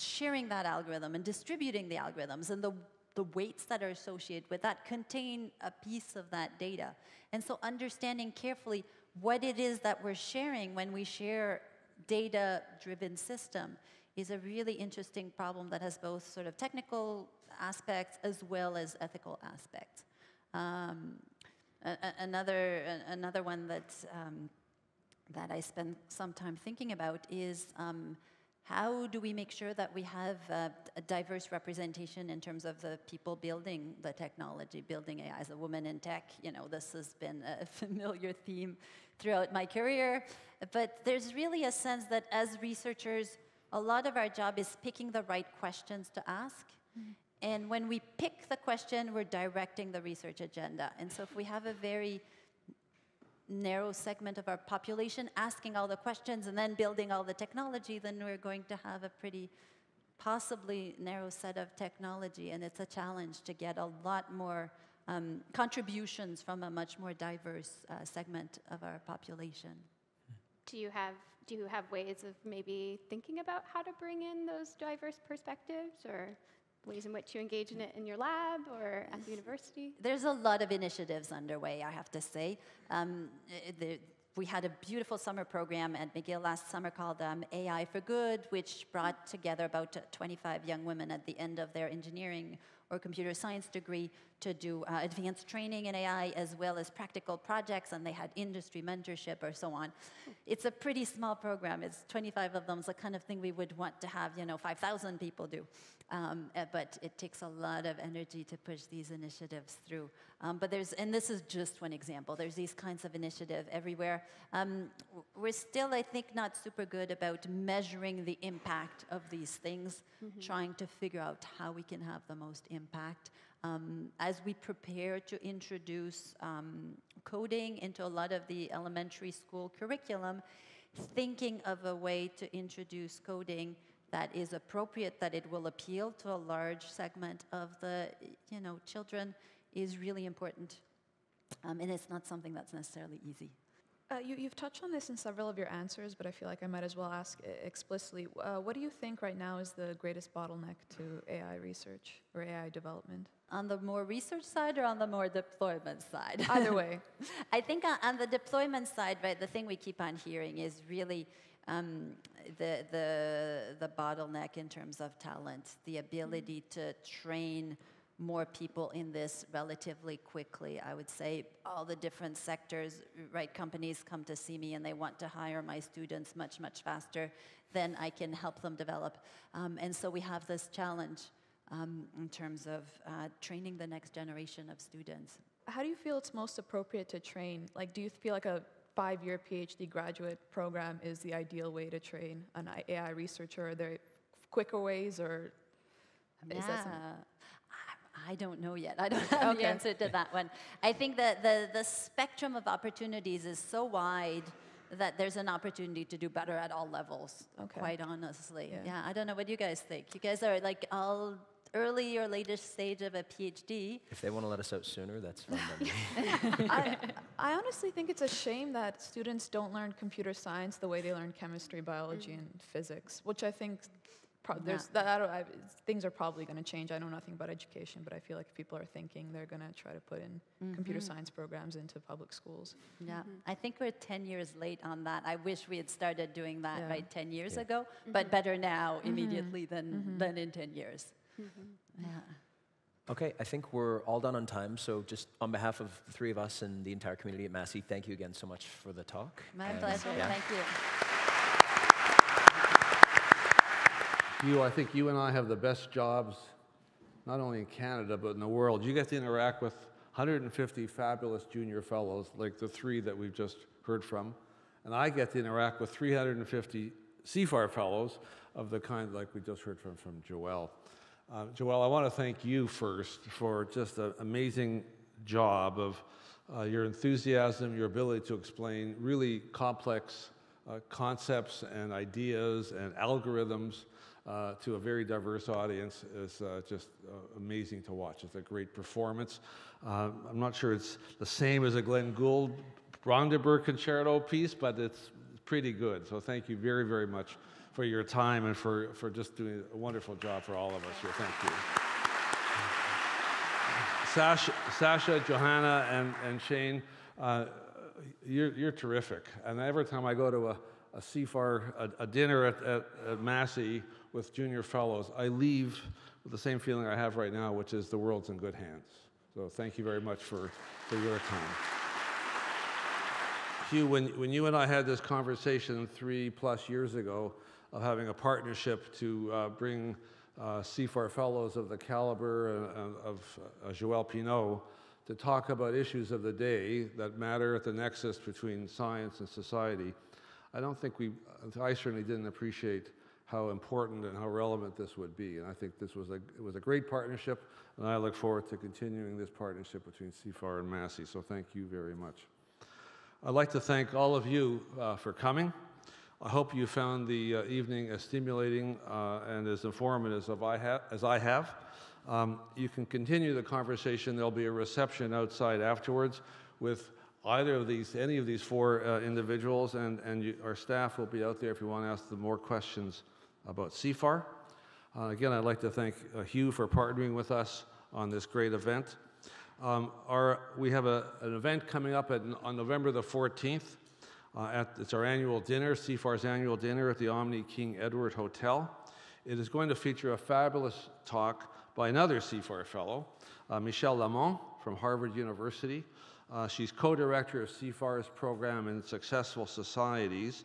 sharing that algorithm and distributing the algorithms and the, the weights that are associated with that contain a piece of that data. And so understanding carefully what it is that we're sharing when we share data-driven system is a really interesting problem that has both sort of technical aspects as well as ethical aspects. Um, another, another one that, um, that I spend some time thinking about is um, how do we make sure that we have uh, a diverse representation in terms of the people building the technology, building AI as a woman in tech? You know, this has been a familiar theme throughout my career. But there's really a sense that as researchers, a lot of our job is picking the right questions to ask. Mm -hmm. And when we pick the question, we're directing the research agenda. And so if we have a very narrow segment of our population asking all the questions and then building all the technology, then we're going to have a pretty possibly narrow set of technology. And it's a challenge to get a lot more um, contributions from a much more diverse uh, segment of our population. Do you have do you have ways of maybe thinking about how to bring in those diverse perspectives or ways in which you engage in it in your lab or at the university? There's a lot of initiatives underway, I have to say. Um, eh, the, we had a beautiful summer program at McGill last summer called um, AI for Good, which brought together about 25 young women at the end of their engineering or computer science degree to do uh, advanced training in AI as well as practical projects, and they had industry mentorship or so on. It's a pretty small program. It's 25 of them. It's the kind of thing we would want to have, you know, 5,000 people do. Um, uh, but it takes a lot of energy to push these initiatives through. Um, but there's, and this is just one example. There's these kinds of initiative everywhere. Um, we're still, I think, not super good about measuring the impact of these things, mm -hmm. trying to figure out how we can have the most impact. Um, as we prepare to introduce um, coding into a lot of the elementary school curriculum, thinking of a way to introduce coding that is appropriate, that it will appeal to a large segment of the you know, children is really important. Um, and it's not something that's necessarily easy. Uh, you, have touched on this in several of your answers, but I feel like I might as well ask explicitly. Uh, what do you think right now is the greatest bottleneck to AI research or AI development? On the more research side or on the more deployment side? Either way. I think on, on, the deployment side, right, the thing we keep on hearing is really um, the, the, the bottleneck in terms of talent, the ability to train more people in this relatively quickly. I would say all the different sectors, right, companies come to see me and they want to hire my students much, much faster than I can help them develop. Um, and so we have this challenge um, in terms of uh, training the next generation of students. How do you feel it's most appropriate to train? Like, do you feel like a five-year PhD graduate program is the ideal way to train an AI researcher? Are there quicker ways, or is yeah. that I don't know yet. I don't have okay. the answer to that one. I think that the, the spectrum of opportunities is so wide that there's an opportunity to do better at all levels, okay. quite honestly. Yeah. yeah. I don't know what you guys think. You guys are like all early or later stage of a PhD. If they want to let us out sooner, that's fine. I, I, honestly think it's a shame that students don't learn computer science the way they learn chemistry, biology, mm. and physics, which I think Pro- there's that, I I, things are probably going to change. I know nothing about education, but I feel like if people are thinking, they're going to try to put in mm-hmm. computer science programs into public schools. Yeah, mm-hmm. I think we're 10 years late on that. I wish we had started doing that yeah. right 10 years yeah. ago, mm-hmm. but better now mm-hmm. immediately than mm-hmm. than in 10 years. Mm-hmm. Yeah. Okay, I think we're all done on time. So, just on behalf of the three of us and the entire community at Massey, thank you again so much for the talk. My and pleasure. Yeah. Thank you. You, I think you and I have the best jobs, not only in Canada, but in the world. You get to interact with 150 fabulous junior fellows, like the three that we've just heard from. And I get to interact with 350 CIFAR fellows of the kind like we just heard from, from Joelle. Uh, Joelle, I want to thank you first for just an amazing job of uh, your enthusiasm, your ability to explain really complex uh, concepts and ideas and algorithms uh, to a very diverse audience is uh, just uh, amazing to watch. It's a great performance. Uh, I'm not sure it's the same as a Glenn Gould Brandenburg Concerto piece, but it's pretty good. So thank you very, very much for your time and for, for just doing a wonderful job for all of us here. Thank you. Sasha, Sasha Johanna, and, and Shane, uh, you're, you're terrific. And every time I go to a, a CIFAR, a, a dinner at, at, at Massey with junior fellows, I leave with the same feeling I have right now, which is the world's in good hands. So thank you very much for, for your time. Hugh, when, when you and I had this conversation three plus years ago of having a partnership to uh, bring uh, CIFAR fellows of the caliber uh, of uh, Joelle Pineau to talk about issues of the day that matter at the nexus between science and society, I don't think we, I certainly didn't appreciate how important and how relevant this would be. And I think this was a, it was a great partnership, and I look forward to continuing this partnership between CIFAR and Massey. So thank you very much. I'd like to thank all of you uh, for coming. I hope you found the uh, evening as stimulating uh, and as informative as I, ha as I have. Um, you can continue the conversation. There'll be a reception outside afterwards with either of these, any of these four uh, individuals, and, and you, our staff will be out there if you want to ask them more questions about CIFAR. Uh, again, I'd like to thank uh, Hugh for partnering with us on this great event. Um, our, we have a, an event coming up at, on November the 14th. Uh, at, it's our annual dinner, CIFAR's annual dinner at the Omni King Edward Hotel. It is going to feature a fabulous talk by another CIFAR fellow, uh, Michèle Lamont from Harvard University. Uh, she's co-director of CIFAR's program in Successful Societies.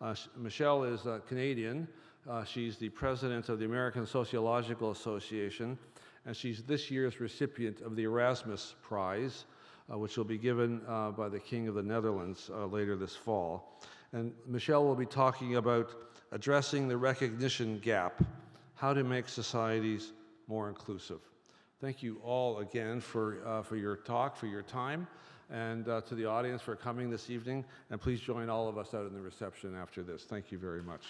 Uh, Michèle is a Canadian, uh, she's the president of the American Sociological Association, and she's this year's recipient of the Erasmus Prize, uh, which will be given uh, by the King of the Netherlands uh, later this fall. And Michèle will be talking about addressing the recognition gap, how to make societies more inclusive. Thank you all again for, uh, for your talk, for your time, and uh, to the audience for coming this evening. And please join all of us out in the reception after this. Thank you very much.